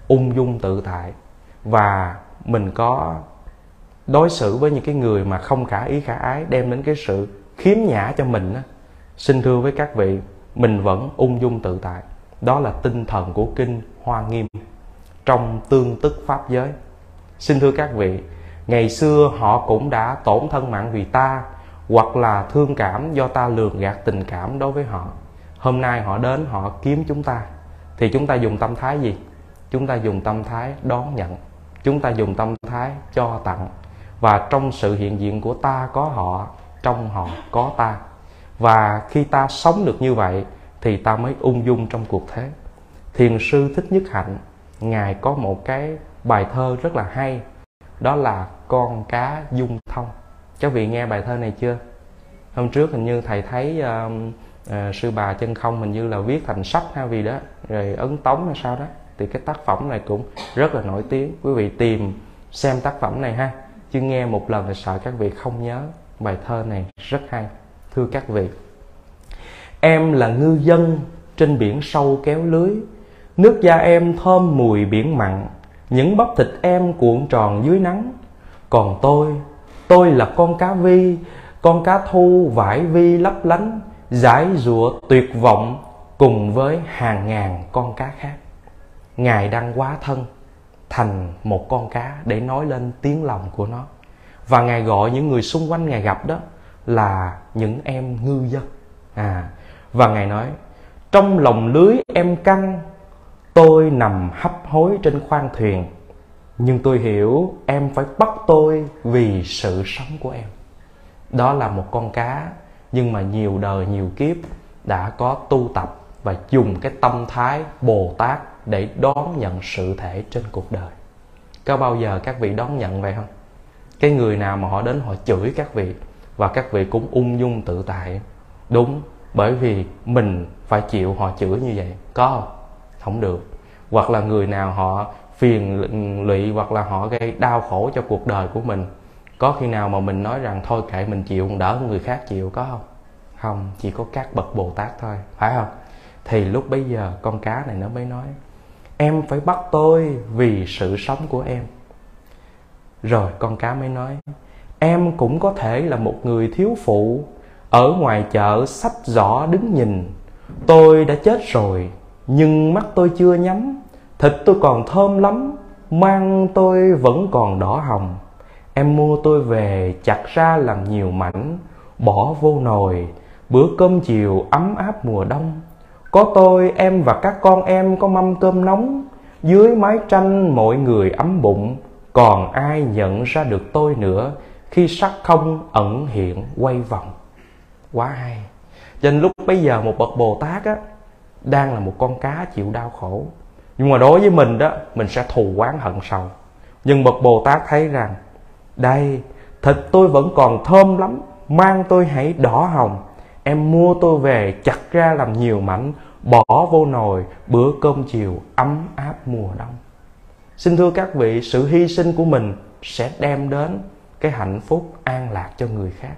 ung dung tự tại. Và mình có đối xử với những cái người mà không khả ý khả ái, đem đến cái sự khiếm nhã cho mình á. Xin thưa với các vị, mình vẫn ung dung tự tại. Đó là tinh thần của kinh hoa nghiêm, trong tương tức pháp giới. Xin thưa các vị, ngày xưa họ cũng đã tổn thân mạng vì ta hoặc là thương cảm do ta lường gạt tình cảm đối với họ. Hôm nay họ đến, họ kiếm chúng ta, thì chúng ta dùng tâm thái gì? Chúng ta dùng tâm thái đón nhận. Chúng ta dùng tâm thái cho tặng. Và trong sự hiện diện của ta có họ, trong họ có ta. Và khi ta sống được như vậy, thì ta mới ung dung trong cuộc thế. Thiền sư thích nhất hạnh, ngài có một cái bài thơ rất là hay, đó là con cá dung thông các vị nghe bài thơ này chưa? Hôm trước hình như thầy thấy uh, uh, sư bà chân không hình như là viết thành sách ha vì đó rồi ấn tống hay sao đó. Thì cái tác phẩm này cũng rất là nổi tiếng. Quý vị tìm xem tác phẩm này ha chứ nghe một lần thì sợ các vị không nhớ. Bài thơ này rất hay. Thưa các vị em là ngư dân trên biển sâu kéo lưới. Nước da em thơm mùi biển mặn. Những bắp thịt em cuộn tròn dưới nắng. Còn tôi tôi là con cá vi, con cá thu vải vi lấp lánh, giải rụa tuyệt vọng cùng với hàng ngàn con cá khác. Ngài đang quá thân thành một con cá để nói lên tiếng lòng của nó. Và ngài gọi những người xung quanh ngài gặp đó là những em ngư dân. À và ngài nói, trong lòng lưới em căng, tôi nằm hấp hối trên khoang thuyền nhưng tôi hiểu em phải bắt tôi vì sự sống của em. Đó là một con cá, nhưng mà nhiều đời, nhiều kiếp đã có tu tập và dùng cái tâm thái bồ tát để đón nhận sự thể trên cuộc đời. Có bao giờ các vị đón nhận vậy không? Cái người nào mà họ đến họ chửi các vị và các vị cũng ung dung tự tại? Đúng, bởi vì mình phải chịu họ chửi như vậy. Có không? Không được. Hoặc là người nào họ phiền lụy hoặc là họ gây đau khổ cho cuộc đời của mình. Có khi nào mà mình nói rằng, thôi kệ, mình chịu, đỡ người khác chịu, có không? Không, chỉ có các bậc bồ tát thôi, phải không? Thì lúc bấy giờ con cá này nó mới nói, em phải bắt tôi vì sự sống của em. Rồi con cá mới nói, em cũng có thể là một người thiếu phụ, ở ngoài chợ sách giỏ đứng nhìn. Tôi đã chết rồi, nhưng mắt tôi chưa nhắm thịt tôi còn thơm lắm, mang tôi vẫn còn đỏ hồng. Em mua tôi về chặt ra làm nhiều mảnh, bỏ vô nồi. Bữa cơm chiều ấm áp mùa đông. Có tôi, em và các con em có mâm cơm nóng. Dưới mái tranh mọi người ấm bụng, còn ai nhận ra được tôi nữa khi sắc không ẩn hiện, quay vòng. Quá hay. Cho nên lúc bây giờ một bậc bồ tát á, đang là một con cá chịu đau khổ nhưng mà đối với mình đó, mình sẽ thù oán hận sầu nhưng bậc bồ tát thấy rằng, đây, thịt tôi vẫn còn thơm lắm, mang tôi hãy đỏ hồng. Em mua tôi về chặt ra làm nhiều mảnh, bỏ vô nồi, bữa cơm chiều ấm áp mùa đông. Xin thưa các vị, sự hy sinh của mình sẽ đem đến cái hạnh phúc an lạc cho người khác.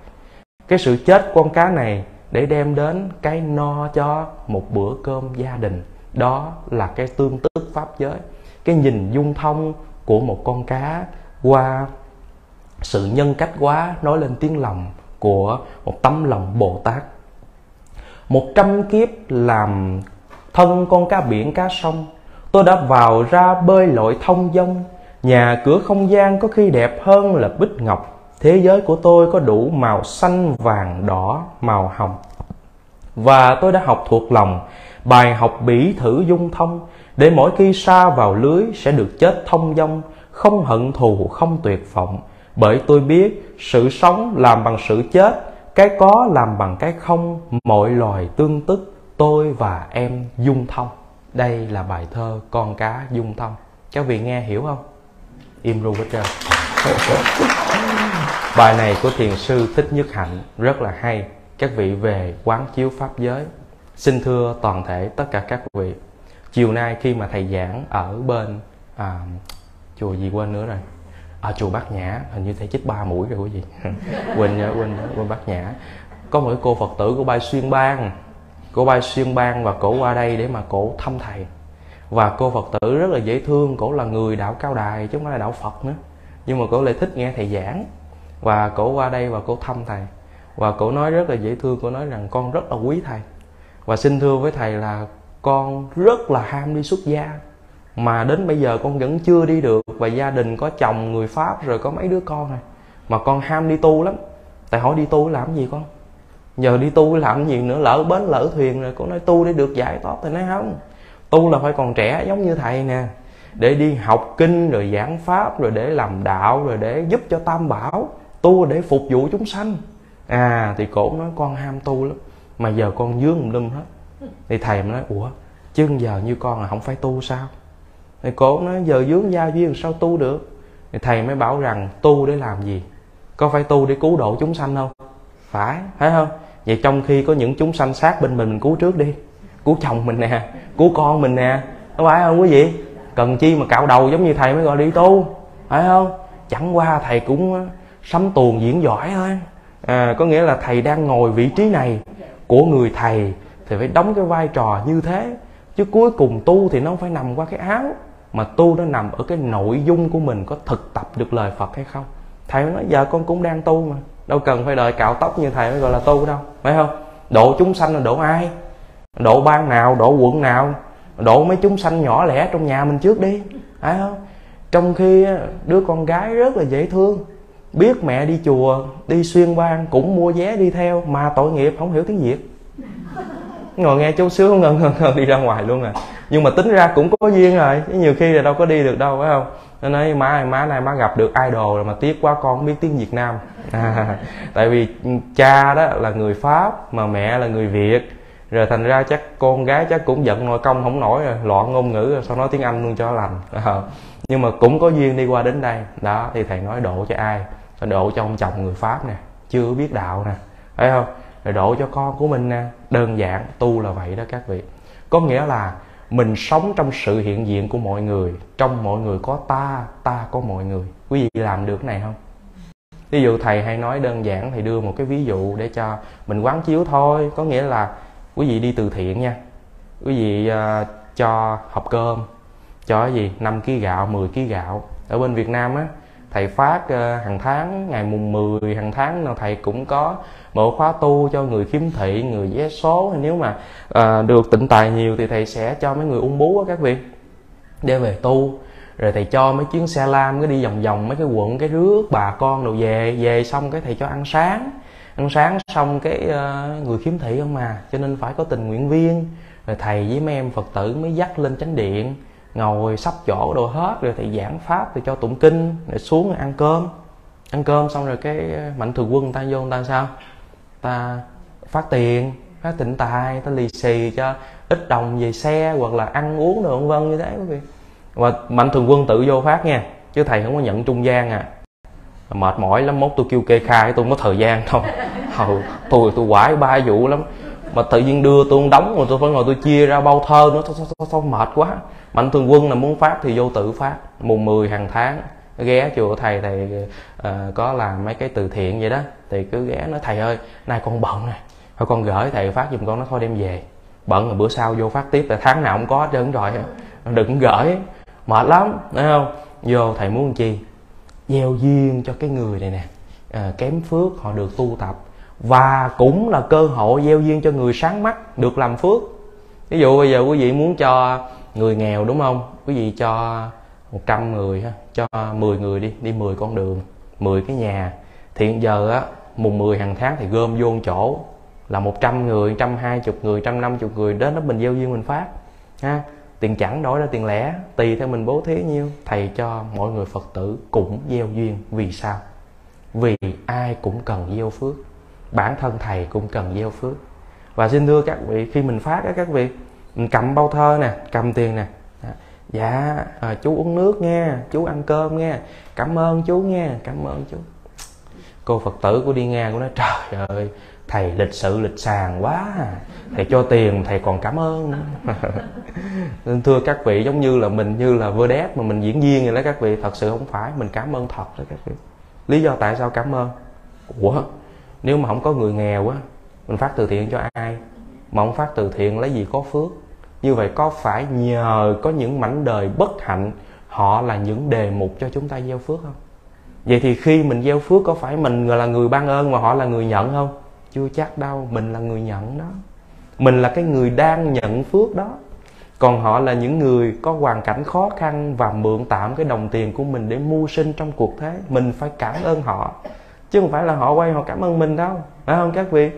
Cái sự chết con cá này để đem đến cái no cho một bữa cơm gia đình đó là cái tương tức pháp giới. Cái nhìn dung thông của một con cá qua sự nhân cách quá nói lên tiếng lòng của một tấm lòng bồ tát. Một trăm kiếp làm thân con cá biển cá sông. Tôi đã vào ra bơi lội thông dông, nhà cửa không gian có khi đẹp hơn là bích ngọc. Thế giới của tôi có đủ màu xanh vàng đỏ màu hồng. Và tôi đã học thuộc lòng bài học bỉ thử dung thông, để mỗi khi xa vào lưới sẽ được chết thông dong, không hận thù, không tuyệt vọng. Bởi tôi biết, sự sống làm bằng sự chết, cái có làm bằng cái không mọi loài tương tức, tôi và em dung thông. Đây là bài thơ con cá dung thông. Các vị nghe hiểu không? Im ru hết trơn bài này của thiền sư thích nhất hạnh rất là hay. Các vị về quán chiếu pháp giới xin thưa toàn thể tất cả các vị. Chiều nay khi mà thầy giảng ở bên à, chùa gì quên nữa rồi. Ở chùa bát nhã hình như thầy chích ba mũi rồi quý vị. Quên nhớ quên nhớ quên bát nhã. Có một cô phật tử của bay xuyên bang cô bay xuyên bang và cổ qua đây để mà cổ thăm thầy. Và cô phật tử rất là dễ thương cổ là người đạo cao đài chứ không phải là đạo phật nữa. Nhưng mà cổ lại thích nghe thầy giảng và cổ qua đây và cổ thăm thầy. Và cổ nói rất là dễ thương cổ nói rằng con rất là quý thầy và xin thưa với thầy là con rất là ham đi xuất gia. Mà đến bây giờ con vẫn chưa đi được và gia đình có chồng người pháp rồi có mấy đứa con này. Mà con ham đi tu lắm. Tại hỏi đi tu làm gì con? Giờ đi tu làm gì nữa? Lỡ bến lỡ thuyền rồi con nói tu để được giải thoát. Thì nói không. Tu là phải còn trẻ giống như thầy nè. Để đi học kinh rồi giảng pháp rồi để làm đạo rồi để giúp cho tam bảo tu để phục vụ chúng sanh. À thì cổ nói con ham tu lắm mà giờ con dướng lum hết. Thì thầy mới nói ủa chứ giờ như con là không phải tu sao? Thì cổ nói giờ dướng gia duyên sao tu được? Thì thầy mới bảo rằng tu để làm gì? Có phải tu để cứu độ chúng sanh không? Phải phải không? Vậy trong khi có những chúng sanh sát bên mình mình cứu trước đi. Cứu chồng mình nè cứu con mình nè. Có phải không quý vị? Cần chi mà cạo đầu giống như thầy mới gọi đi tu phải không? Chẳng qua thầy cũng ờ, sắm tuồng diễn giỏi thôi. À, có nghĩa là thầy đang ngồi vị trí này của người thầy thì phải đóng cái vai trò như thế. Chứ cuối cùng tu thì nó không phải nằm qua cái áo, mà tu nó nằm ở cái nội dung của mình có thực tập được lời phật hay không. Thầy nói giờ con cũng đang tu mà, đâu cần phải đợi cạo tóc như thầy mới gọi là tu đâu. Phải không? Độ chúng sanh là độ ai? Độ ban nào, độ quận nào? Độ mấy chúng sanh nhỏ lẻ trong nhà mình trước đi. Phải không? Trong khi đứa con gái rất là dễ thương biết mẹ đi chùa đi xuyên bang cũng mua vé đi theo mà tội nghiệp không hiểu tiếng việt. Ngồi nghe chú sướng ngân ngân ngân đi ra ngoài luôn à. Nhưng mà tính ra cũng có duyên rồi chứ nhiều khi là đâu có đi được đâu phải không? Nó nói má má này má gặp được idol rồi mà tiếc quá con không biết tiếng việt nam. À, tại vì cha đó là người pháp mà mẹ là người việt. Rồi thành ra chắc con gái chắc cũng giận nội công không nổi rồi loạn ngôn ngữ rồi sao nói tiếng anh luôn cho lành. À, nhưng mà cũng có duyên đi qua đến đây. Đó thì thầy nói độ cho ai? Độ cho ông chồng người pháp nè chưa biết đạo nè thấy không? Rồi độ cho con của mình nè đơn giản tu là vậy đó các vị. Có nghĩa là mình sống trong sự hiện diện của mọi người trong mọi người có ta ta có mọi người. Quý vị làm được cái này không? Ví dụ thầy hay nói đơn giản thì đưa một cái ví dụ để cho mình quán chiếu thôi. Có nghĩa là quý vị đi từ thiện nha. Quý vị uh, cho hộp cơm cho cái gì? 5 kg gạo 10 kg gạo. Ở bên Việt Nam á thầy phát uh, hàng tháng ngày mùng 10 hàng tháng nào thầy cũng có mở khóa tu cho người khiếm thị người vé số. Nếu mà uh, được tịnh tài nhiều thì thầy sẽ cho mấy người ung bú á các vị để về tu. Rồi thầy cho mấy chuyến xe lam cái đi vòng vòng mấy cái quận cái rước bà con đồ về về xong cái thầy cho ăn sáng. Ăn sáng xong cái uh, người khiếm thị không mà cho nên phải có tình nguyện viên. Rồi thầy với mấy em phật tử mới dắt lên chánh điện ngồi sắp chỗ đồ hết rồi thầy giảng pháp rồi cho tụng kinh rồi xuống rồi ăn cơm. Ăn cơm xong rồi cái ờ, mạnh thường quân người ta vô người ta sao? Ta phát tiền phát tịnh tài ta lì xì cho ít đồng về xe hoặc là ăn uống rồi vân vân như thế quý vị. Và mạnh thường quân tự vô phát nha chứ thầy không có nhận trung gian à. Mệt mỏi lắm mốt tôi kêu kê khai tôi không có thời gian đâu. Hầu, tôi tôi quải ba vụ lắm mà tự nhiên đưa tôi đóng rồi tôi phải ngồi tôi chia ra bao thơ nữa. Thôi, thôi, thôi, mệt quá. Mạnh thường quân là muốn phát thì vô tự phát mùng 10 hàng tháng ghé chùa thầy thầy uh, ờ, có làm mấy cái từ thiện vậy đó. Thì cứ ghé nói thầy ơi nay con bận nè. Thôi con gửi thầy phát giùm con nó thôi đem về. Bận rồi bữa sau vô phát tiếp là tháng nào cũng có hết trơn rồi. Đừng gửi. Mệt lắm thấy không? Vô thầy muốn chi? Gieo duyên cho cái người này nè. À, kém phước họ được tu tập và cũng là cơ hội gieo duyên cho người sáng mắt được làm phước. Ví dụ bây giờ quý vị muốn cho người nghèo đúng không? Quý vị cho 100 người ha cho 10 người đi đi 10 con đường 10 cái nhà. Thì hiện giờ á mùng 10 hàng tháng thì gom vô một chỗ. Là 100 người, 120 người, 150 người đến đó mình gieo duyên mình phát ha. Tiền chẳng đổi ra tiền lẻ tùy theo mình bố thí nhiêu thầy cho mọi người phật tử cũng gieo duyên. Vì sao? Vì ai cũng cần gieo phước bản thân thầy cũng cần gieo phước. Và xin thưa các vị khi mình phát á các vị mình cầm bao thơ nè cầm tiền nè dạ à, chú uống nước nghe chú ăn cơm nghe cảm ơn chú nghe cảm ơn chú. Cô phật tử của đi ngang của nói trời ơi thầy lịch sự lịch sàng quá à, thầy cho tiền thầy còn cảm ơn nên thưa các vị giống như là mình như là vơ đét mà mình diễn viên vậy đó các vị thật sự không phải mình cảm ơn thật đó các vị. Lý do tại sao cảm ơn? Ủa? Nếu mà không có người nghèo á, mình phát từ thiện cho ai? Mà không phát từ thiện lấy gì có phước? Như vậy có phải nhờ có những mảnh đời bất hạnh, họ là những đề mục cho chúng ta gieo phước không? Vậy thì khi mình gieo phước, có phải mình là người ban ơn mà họ là người nhận không? Chưa chắc đâu, mình là người nhận đó. Mình là cái người đang nhận phước đó. Còn họ là những người có hoàn cảnh khó khăn và mượn tạm cái đồng tiền của mình để mưu sinh trong cuộc thế. Mình phải cảm ơn họ chứ không phải là họ quay, họ cảm ơn mình đâu. Phải không các vị?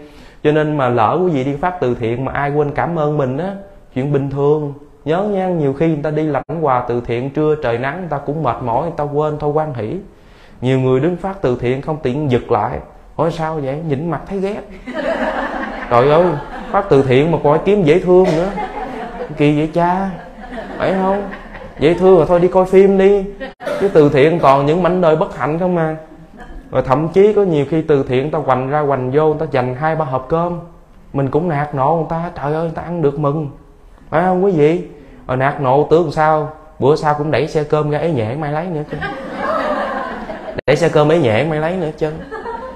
Cho nên mà lỡ quý vị đi phát từ thiện mà ai quên cảm ơn mình á, chuyện bình thường. Nhớ nha, nhiều khi người ta đi lãnh quà từ thiện, trưa trời nắng, người ta cũng mệt mỏi, người ta quên, thôi quan hỷ. Nhiều người đứng phát từ thiện không tiện giật lại. Hỏi sao vậy? Nhìn mặt thấy ghét. Trời ơi phát từ thiện mà coi kiếm dễ thương nữa. Kỳ vậy cha? Phải không? Dễ thương rồi thôi đi coi phim đi. Chứ từ thiện còn những mảnh đời bất hạnh không mà rồi thậm chí có nhiều khi từ thiện ta hoành ra hoành vô, người ta dành hai, ba hộp cơm. Mình cũng nạt nộ người ta, trời ơi, người ta ăn được mừng. Phải không quý vị? Rồi nạt nộ tưởng sao? Bữa sau cũng đẩy xe cơm ra ấy nhẹ, mai lấy nữa chứ. Đẩy xe cơm ấy nhẹ, mai lấy nữa chứ.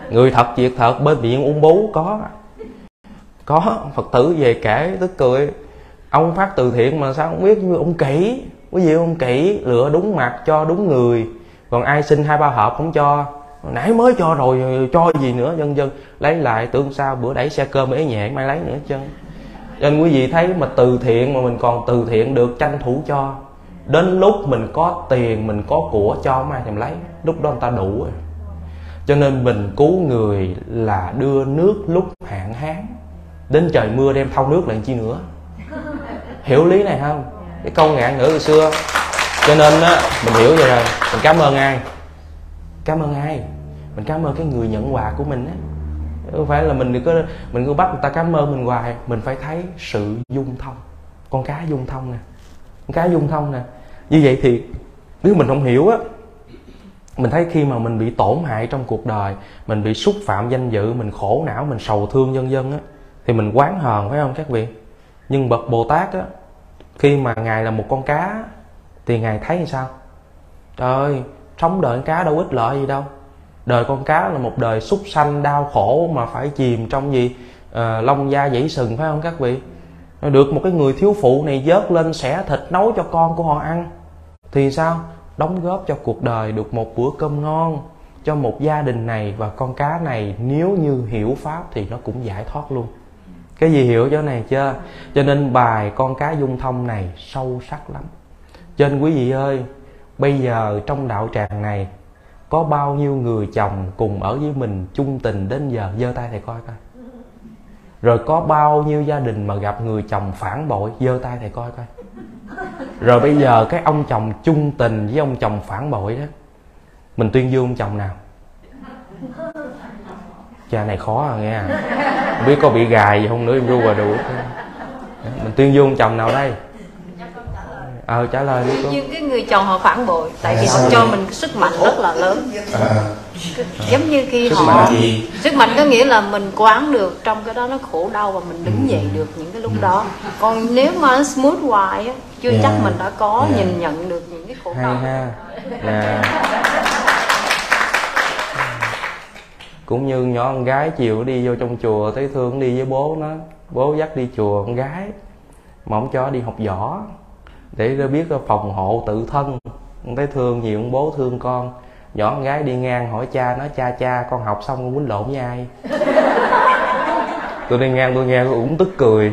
Người thật, việc thật, bên viện ung bú, có. Có, phật tử về kể, tức cười. Ông phát từ thiện mà sao không biết như ông kỹ. Quý vị, ông kỹ, lựa đúng mặt cho đúng người. Còn ai xin hai, ba hộp không cho nãy mới cho rồi, cho gì nữa, dân dân. Lấy lại, tưởng sao bữa đẩy xe cơm ế nhẹ, mai lấy nữa chân nên quý vị thấy mà từ thiện mà mình còn từ thiện được, tranh thủ cho. Đến lúc mình có tiền, mình có của cho, mai thèm lấy. Lúc đó người ta đủ rồi. Cho nên mình cứu người là đưa nước lúc hạn hán. Đến trời mưa đem thau nước làm chi nữa. Hiểu lý này không? Cái câu ngạn ngữ hồi xưa. Cho nên á, mình hiểu vậy rồi. Mình cảm ơn ai? Cảm ơn ai? Mình cảm ơn cái người nhận quà của mình á. Không phải là mình cứ mình cứ bắt người ta cảm ơn mình hoài, mình phải thấy sự dung thông. Con cá dung thông nè. Con cá dung thông nè. Như vậy thì, nếu mình không hiểu á, mình thấy khi mà mình bị tổn hại trong cuộc đời, mình bị xúc phạm danh dự, mình khổ não, mình sầu thương nhân dân á, thì mình quán hờn, phải không các vị? Nhưng bậc bồ tát á, khi mà ngài là một con cá, thì ngài thấy như sao? Trời ơi, sống đời con cá đâu ích lợi gì đâu đời con cá là một đời súc sanh đau khổ mà phải chìm trong gì? Ờ, à, lông da dãy sừng phải không các vị? Được một cái người thiếu phụ này vớt lên xẻ thịt nấu cho con của họ ăn. Thì sao? Đóng góp cho cuộc đời được một bữa cơm ngon cho một gia đình này và con cá này. Nếu như hiểu pháp thì nó cũng giải thoát luôn. Cái gì hiểu chỗ này chưa? Cho nên bài con cá dung thông này sâu sắc lắm. Cho nên quý vị ơi bây giờ trong đạo tràng này có bao nhiêu người chồng cùng ở với mình chung tình đến giờ? Giơ tay thầy coi coi. Rồi có bao nhiêu gia đình mà gặp người chồng phản bội? Giơ tay thầy coi coi. Rồi bây giờ cái ông chồng chung tình với ông chồng phản bội đó, mình tuyên dương ông chồng nào? Cha này khó à nghe. Không biết có bị gài gì không nữa, em ru và đủ mình tuyên dương chồng nào đây? Ờ trả lời đi cô như cái người chồng họ phản bội tại vì họ cho mình sức mạnh rất là lớn à. giống như khi sức họ mạnh gì? sức mạnh có nghĩa là mình quán được trong cái đó nó khổ đau và mình đứng ừ. dậy được những cái lúc ừ. đó còn nếu mà nó smooth hoài á chưa yeah. chắc mình đã có yeah. nhìn nhận được những cái khổ Hay đau ha. Yeah. cũng như nhỏ con gái chiều đi vô trong chùa thấy thương đi với bố nó bố dắt đi chùa con gái mà không cho đi học võ để nó biết phòng hộ tự thân. Thấy thương nhiều, ông bố thương con. Nhỏ con gái đi ngang hỏi cha, nói, cha cha, con học xong con quýnh lộn với ai? Tôi đi ngang, tôi nghe tôi cũng tức cười.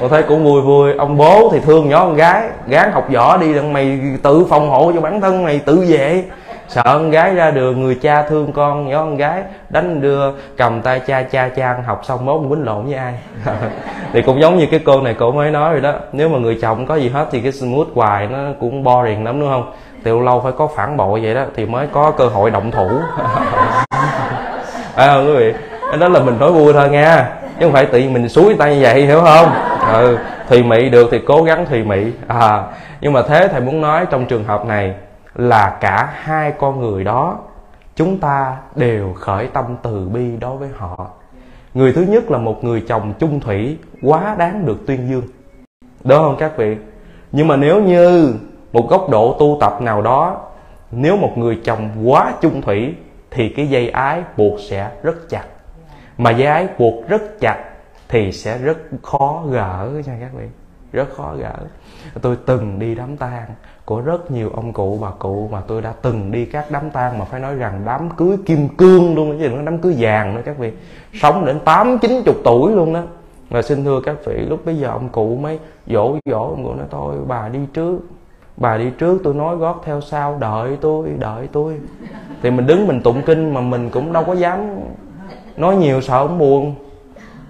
Tôi thấy cũng vui vui. Ông bố thì thương nhỏ con gái. Gán học võ đi, đặng mày tự phòng hộ cho bản thân mày tự vệ sợ con gái ra đường người cha thương con nhỏ con gái đánh đưa cầm tay cha cha cha ăn học xong mốt quýnh lộn với ai. Thì cũng giống như cái cô này cô mới nói rồi đó nếu mà người chồng có gì hết thì cái smooth hoài nó cũng boring lắm đúng không? Thì lâu lâu phải có phản bội vậy đó thì mới có cơ hội động thủ. À, quý vị đó là mình nói vui thôi nha chứ không phải tự nhiên mình suối tay như vậy hiểu không? Ừ, thùy mị được thì cố gắng thùy mị. À, nhưng mà thế thầy muốn nói trong trường hợp này là cả hai con người đó, chúng ta đều khởi tâm từ bi đối với họ. Người thứ nhất là một người chồng chung thủy, quá đáng được tuyên dương. Đúng không các vị? Nhưng mà nếu như một góc độ tu tập nào đó, nếu một người chồng quá chung thủy, thì cái dây ái buộc sẽ rất chặt. Mà dây ái buộc rất chặt, thì sẽ rất khó gỡ nha các vị. Rất khó gỡ. Tôi từng đi đám tang của rất nhiều ông cụ bà cụ mà tôi đã từng đi các đám tang mà phải nói rằng đám cưới kim cương luôn chứ đừng đám cưới vàng nữa các vị. Sống đến tám, chín chục tuổi luôn đó và xin thưa các vị, lúc bây giờ ông cụ mới dỗ dỗ ông cụ nói, thôi, bà đi trước, bà đi trước, tôi nói gót theo sau, đợi tôi đợi tôi. Thì mình đứng mình tụng kinh mà mình cũng đâu có dám nói nhiều, sợ ông buồn.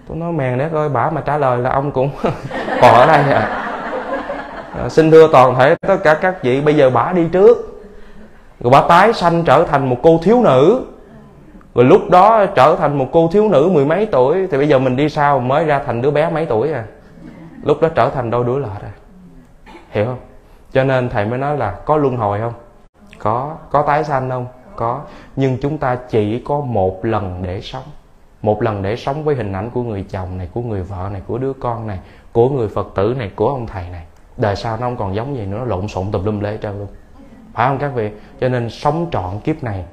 Tôi nói, mèn đấy coi bà mà trả lời là ông cũng còn ở đây à à, xin thưa toàn thể tất cả các vị bây giờ bà đi trước. Rồi bà tái sanh trở thành một cô thiếu nữ. Rồi lúc đó trở thành một cô thiếu nữ mười mấy tuổi thì bây giờ mình đi sau mới ra thành đứa bé mấy tuổi à? Lúc đó trở thành đôi đứa lợt rồi. Hiểu không? Cho nên thầy mới nói là có luân hồi không? Có. Có tái sanh không? Có. Nhưng chúng ta chỉ có một lần để sống. Một lần để sống với hình ảnh của người chồng này của người vợ này của đứa con này của người phật tử này của ông thầy này đời sau nó không còn giống gì nữa nó lộn xộn tùm lum lê trơn luôn. Phải không các vị? Cho nên sống trọn kiếp này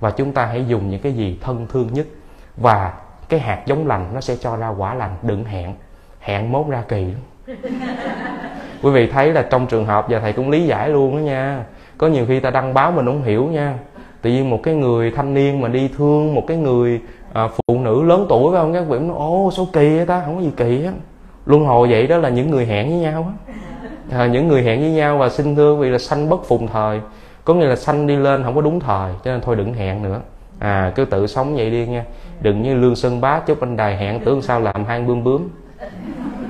và chúng ta hãy dùng những cái gì thân thương nhất và cái hạt giống lành nó sẽ cho ra quả lành đừng hẹn. Hẹn mốt ra kỳ lắm. Quý vị thấy là trong trường hợp giờ thầy cũng lý giải luôn đó nha. Có nhiều khi ta đăng báo mình không hiểu nha. Tự nhiên một cái người thanh niên mà đi thương một cái người à, phụ nữ lớn tuổi phải không các vị? Nói ô sao kỳ vậy ta? Không có gì kỳ á. Luân hồi vậy đó là những người hẹn với nhau á à, những người hẹn với nhau và xin thưa vì là sanh bất phùng thời. Có nghĩa là sanh đi lên không có đúng thời cho nên thôi đừng hẹn nữa. À cứ tự sống vậy đi nha. Đừng như lương sơn bá chúc anh đài hẹn tưởng sao làm hai bướm bướm.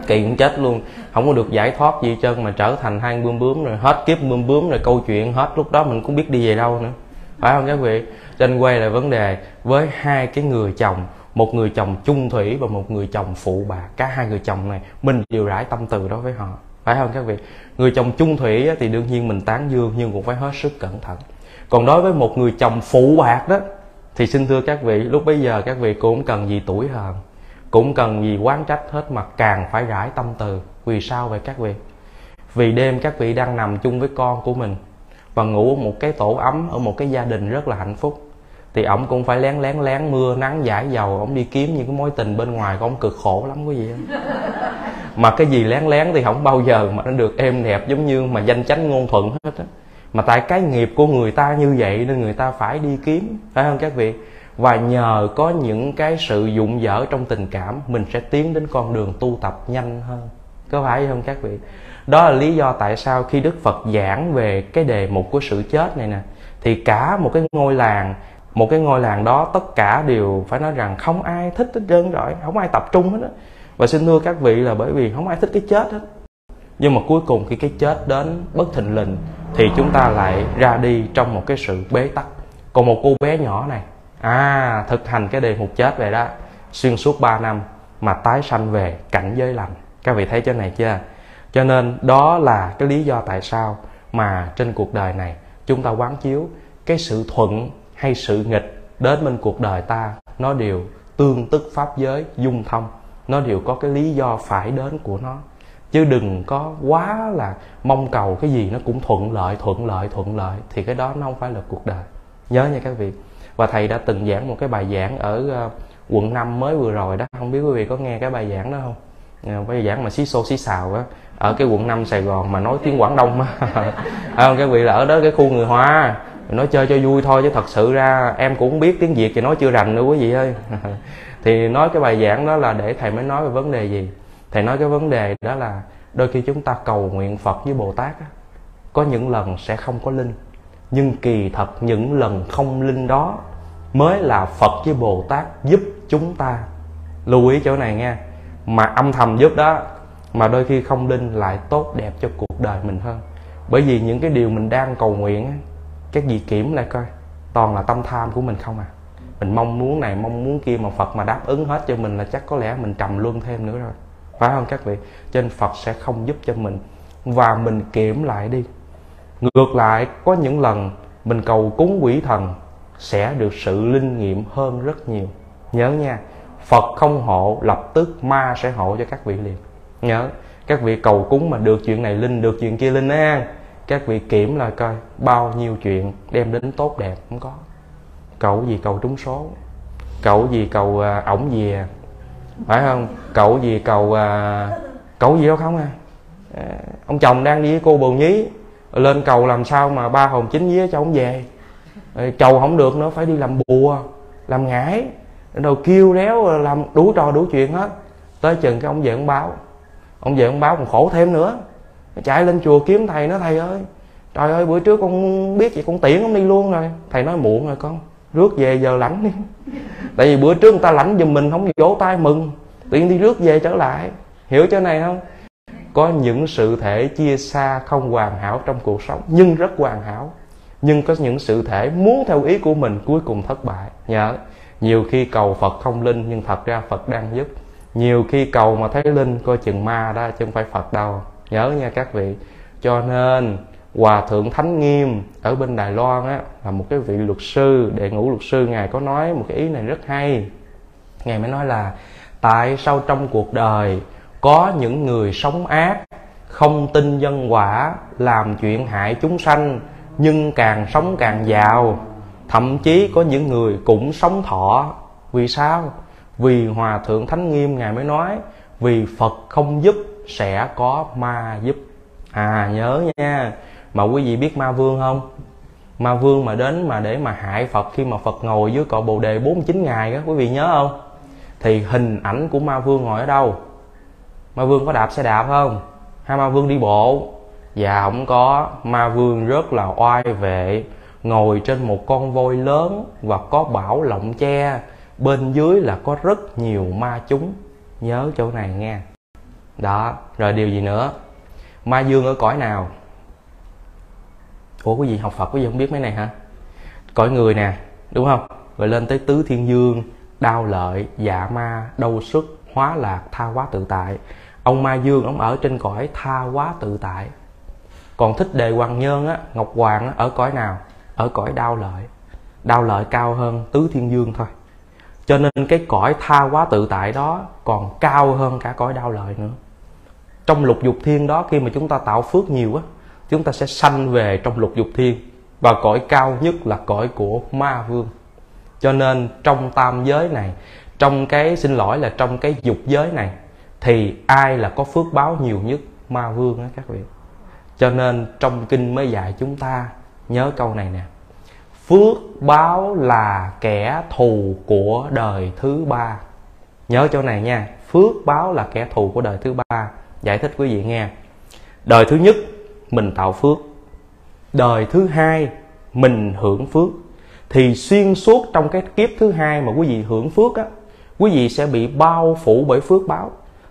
Kỳ cũng chết luôn. Không có được giải thoát gì chân mà trở thành hai bướm bướm rồi hết kiếp bướm bướm rồi câu chuyện hết. Lúc đó mình cũng biết đi về đâu nữa. Phải không các vị? Trên quay là vấn đề với hai cái người chồng một người chồng chung thủy và một người chồng phụ bạc cả hai người chồng này mình đều rải tâm từ đó với họ phải không các vị? Người chồng chung thủy thì đương nhiên mình tán dương nhưng cũng phải hết sức cẩn thận. Còn đối với một người chồng phụ bạc đó, thì xin thưa các vị, lúc bấy giờ các vị cũng cần gì tuổi hờn, cũng cần gì quán trách hết mà càng phải rải tâm từ. Vì sao vậy các vị? Vì đêm các vị đang nằm chung với con của mình và ngủ ở một cái tổ ấm, ở một cái gia đình rất là hạnh phúc, thì ổng cũng phải lén lén lén mưa nắng giải dầu, ổng đi kiếm những cái mối tình bên ngoài của ổng cực khổ lắm quý vị mà cái gì lén lén thì không bao giờ mà nó được êm đẹp giống như mà danh chánh ngôn thuận hết á. Mà tại cái nghiệp của người ta như vậy nên người ta phải đi kiếm, phải không các vị? Và nhờ có những cái sự dụng dở trong tình cảm, mình sẽ tiến đến con đường tu tập nhanh hơn. Có phải không các vị? Đó là lý do tại sao khi đức phật giảng về cái đề mục của sự chết này nè, thì cả một cái ngôi làng, một cái ngôi làng đó tất cả đều phải nói rằng không ai thích hết trơn rồi, không ai tập trung hết á và xin thưa các vị là bởi vì không ai thích cái chết hết. Nhưng mà cuối cùng khi cái chết đến bất thình lình, thì chúng ta lại ra đi trong một cái sự bế tắc. Còn một cô bé nhỏ này à thực hành cái đề mục chết vậy đó, xuyên suốt 3 năm mà tái sanh về cảnh giới lành. Các vị thấy chỗ này chưa? Cho nên đó là cái lý do tại sao mà trên cuộc đời này chúng ta quán chiếu cái sự thuận hay sự nghịch đến bên cuộc đời ta, nó đều tương tức pháp giới, dung thông nó đều có cái lý do phải đến của nó. Chứ đừng có quá là mong cầu cái gì nó cũng thuận lợi thuận lợi thuận lợi. Thì cái đó nó không phải là cuộc đời. Nhớ nha các vị. Và thầy đã từng giảng một cái bài giảng ở ờ, quận 5 mới vừa rồi đó. Không biết quý vị có nghe cái bài giảng đó không? Ờ, bài giảng mà xí xô xí xào á, ở cái quận 5 Sài Gòn mà nói tiếng Quảng Đông á. Không các vị? Là ở đó cái khu người Hoa. Nói chơi cho vui thôi, chứ thật sự ra em cũng biết tiếng Việt thì nói chưa rành nữa quý vị ơi. thì nói cái bài giảng đó là để thầy mới nói về vấn đề gì? Thầy nói cái vấn đề đó là đôi khi chúng ta cầu nguyện phật với bồ tát á, có những lần sẽ không có linh. Nhưng kỳ thật những lần không linh đó mới là phật với bồ tát giúp chúng ta. Lưu ý chỗ này nha mà âm thầm giúp đó mà đôi khi không linh lại tốt đẹp cho cuộc đời mình hơn. Bởi vì những cái điều mình đang cầu nguyện các vị kiểm lại coi toàn là tâm tham của mình không à mình mong muốn này, mong muốn kia mà phật mà đáp ứng hết cho mình là chắc có lẽ mình trầm luân thêm nữa rồi. Phải không các vị? Cho nên phật sẽ không giúp cho mình. Và mình kiểm lại đi. Ngược lại, có những lần mình cầu cúng quỷ thần sẽ được sự linh nghiệm hơn rất nhiều. Nhớ nha, phật không hộ, lập tức ma sẽ hộ cho các vị liền. Nhớ, các vị cầu cúng mà được chuyện này linh, được chuyện kia linh á. Các vị kiểm lại coi bao nhiêu chuyện đem đến tốt đẹp, không có cậu gì cầu trúng số. Cậu gì cầu à, ổng về à? phải không? Cậu gì cầu à, cậu gì đâu không à. à ông chồng đang đi với cô bồ nhí. Lên cầu làm sao mà ba hồn chín vía cho ông về? Ờ, Chầu không được nữa phải đi làm bùa làm ngải. Rồi kêu réo à, làm đủ trò đủ chuyện hết. Tới chừng cái ông về ông báo. Ông về ông báo còn khổ thêm nữa. Chạy lên chùa kiếm thầy nó thầy ơi trời ơi bữa trước con biết vậy con tiễn ông đi luôn rồi. Thầy nói muộn rồi con rước về giờ lãnh đi. Tại vì bữa trước người ta lãnh giùm mình, không vỗ tay mừng. Tự nhiên đi rước về trở lại. Hiểu chỗ này không? Có những sự thể chia xa không hoàn hảo trong cuộc sống, nhưng rất hoàn hảo. Nhưng có những sự thể muốn theo ý của mình cuối cùng thất bại. Nhớ, nhiều khi cầu phật không linh, nhưng thật ra phật đang giúp. Nhiều khi cầu mà thấy linh, coi chừng ma đó, chứ không phải phật đâu. Nhớ nha các vị. Cho nên hòa thượng thánh nghiêm ở bên đài loan á, là một cái vị luật sư, đệ ngũ luật sư. Ngài có nói một cái ý này rất hay. Ngài mới nói là, tại sao trong cuộc đời có những người sống ác, không tin nhân quả, làm chuyện hại chúng sanh, nhưng càng sống càng giàu? Thậm chí có những người cũng sống thọ. Vì sao? Vì hòa thượng thánh nghiêm ngài mới nói, vì phật không giúp sẽ có ma giúp. À nhớ nha mà quý vị biết ma vương không? Ma vương mà đến mà để mà hại phật, khi mà phật ngồi dưới cội bồ đề 49 ngày á, quý vị nhớ không? Thì hình ảnh của ma vương ngồi ở đâu? Ma vương có đạp xe đạp không? Hay ma vương đi bộ? Dạ không có. Ma vương rất là oai vệ, ngồi trên một con voi lớn và có bảo lộng che. Bên dưới là có rất nhiều ma chúng. Nhớ chỗ này nghe. Đó, rồi điều gì nữa? Ma dương ở cõi nào? Ủa quý vị học phật quý vị không biết mấy này hả? Cõi người nè đúng không? Rồi lên tới tứ thiên dương đau lợi dạ ma đâu xuất hóa lạc tha hóa tự tại. Ông ma dương ông ở trên cõi tha hóa tự tại. Còn thích đề hoàng nhơn á ngọc hoàng á, ở cõi nào? Ở cõi đau lợi. Đau lợi cao hơn tứ thiên dương thôi. Cho nên cái cõi tha hóa tự tại đó còn cao hơn cả cõi đau lợi nữa. Trong lục dục thiên đó khi mà chúng ta tạo phước nhiều á chúng ta sẽ sanh về trong lục dục thiên và cõi cao nhất là cõi của ma vương. Cho nên trong tam giới này, trong cái xin lỗi là trong cái dục giới này, thì ai là có phước báo nhiều nhất? Ma vương á các vị. Cho nên trong kinh mới dạy chúng ta, nhớ câu này nè. Phước báo là kẻ thù của đời thứ ba. Nhớ chỗ này nha. Phước báo là kẻ thù của đời thứ ba. Giải thích quý vị nghe. Đời thứ nhất mình tạo phước. Đời thứ hai, mình hưởng phước. Thì xuyên suốt trong cái kiếp thứ hai mà quý vị hưởng phước á, quý vị sẽ bị bao phủ bởi phước báo.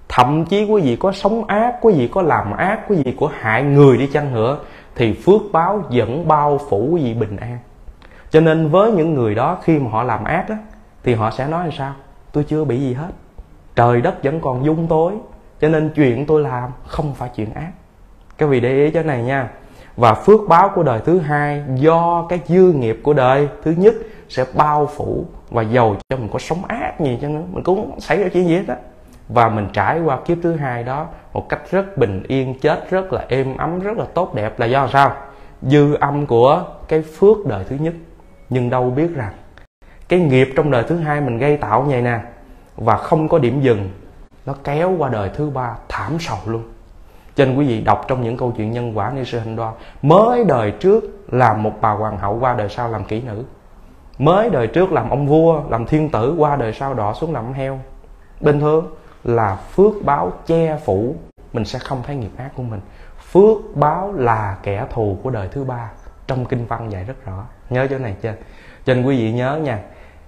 Thậm chí quý vị có sống ác, quý vị có làm ác, quý vị có hại người đi chăng nữa, thì phước báo vẫn bao phủ quý vị bình an. Cho nên với những người đó, khi mà họ làm ác á, thì họ sẽ nói là sao? Tôi chưa bị gì hết. Trời đất vẫn còn dung tối, cho nên chuyện tôi làm không phải chuyện ác các vị để ý chỗ này nha. Và phước báo của đời thứ hai do cái dư nghiệp của đời thứ nhất sẽ bao phủ và giàu cho mình, có sống ác gì cho nữa mình cũng xảy ra chuyện gì hết á. Và mình trải qua kiếp thứ hai đó một cách rất bình yên, chết rất là êm ấm, rất là tốt đẹp là do sao? Dư âm của cái phước đời thứ nhất. Nhưng đâu biết rằng cái nghiệp trong đời thứ hai mình gây tạo như vậy nè, và không có điểm dừng, nó kéo qua đời thứ ba thảm sầu luôn cho nên quý vị đọc trong những câu chuyện nhân quả như sư hình đoan, mới đời trước làm một bà hoàng hậu, qua đời sau làm kỹ nữ. Mới đời trước làm ông vua, làm thiên tử, qua đời sau đỏ xuống làm heo. Bình thường là phước báo che phủ, mình sẽ không thấy nghiệp ác của mình. Phước báo là kẻ thù của đời thứ ba, trong kinh văn dạy rất rõ. Nhớ chỗ này chưa? Cho nên quý vị nhớ nha,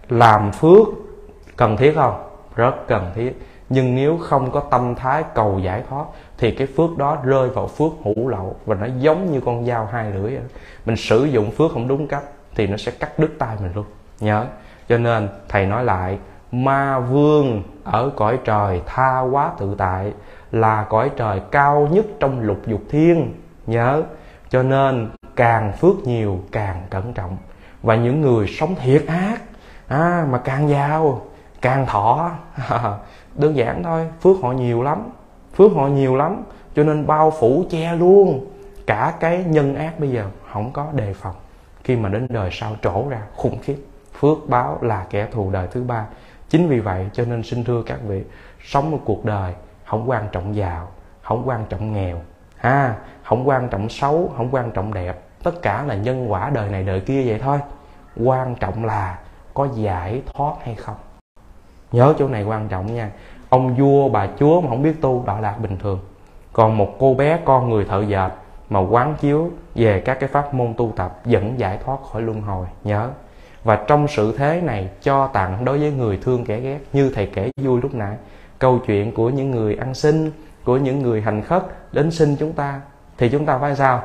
làm phước cần thiết không? Rất cần thiết nhưng nếu không có tâm thái cầu giải thoát thì cái phước đó rơi vào phước hữu lậu và nó giống như con dao hai lưỡi vậy. mình sử dụng phước không đúng cách thì nó sẽ cắt đứt tay mình luôn. Nhớ. Cho nên thầy nói lại ma vương ở cõi trời tha quá tự tại là cõi trời cao nhất trong lục dục thiên. Nhớ. Cho nên càng phước nhiều càng cẩn trọng. Và những người sống thiệt ác à, mà càng giàu càng thọ. đơn giản thôi, phước họ nhiều lắm, phước họ nhiều lắm, cho nên bao phủ che luôn cả cái nhân ác bây giờ, không có đề phòng. Khi mà đến đời sau trổ ra, khủng khiếp. Phước báo là kẻ thù đời thứ ba. Chính vì vậy cho nên xin thưa các vị, sống một cuộc đời không quan trọng giàu, không quan trọng nghèo. Ha, không quan trọng xấu, không quan trọng đẹp. Tất cả là nhân quả đời này đời kia vậy thôi. Quan trọng là có giải thoát hay không nhớ chỗ này quan trọng nha. Ông vua, bà chúa mà không biết tu đọa lạc bình thường. Còn một cô bé, con người thợ dệt mà quán chiếu về các cái pháp môn tu tập vẫn giải thoát khỏi luân hồi, nhớ. Và trong sự thế này, cho tặng đối với người thương kẻ ghét, như thầy kể vui lúc nãy, câu chuyện của những người ăn xin, của những người hành khất đến xin chúng ta, thì chúng ta phải sao?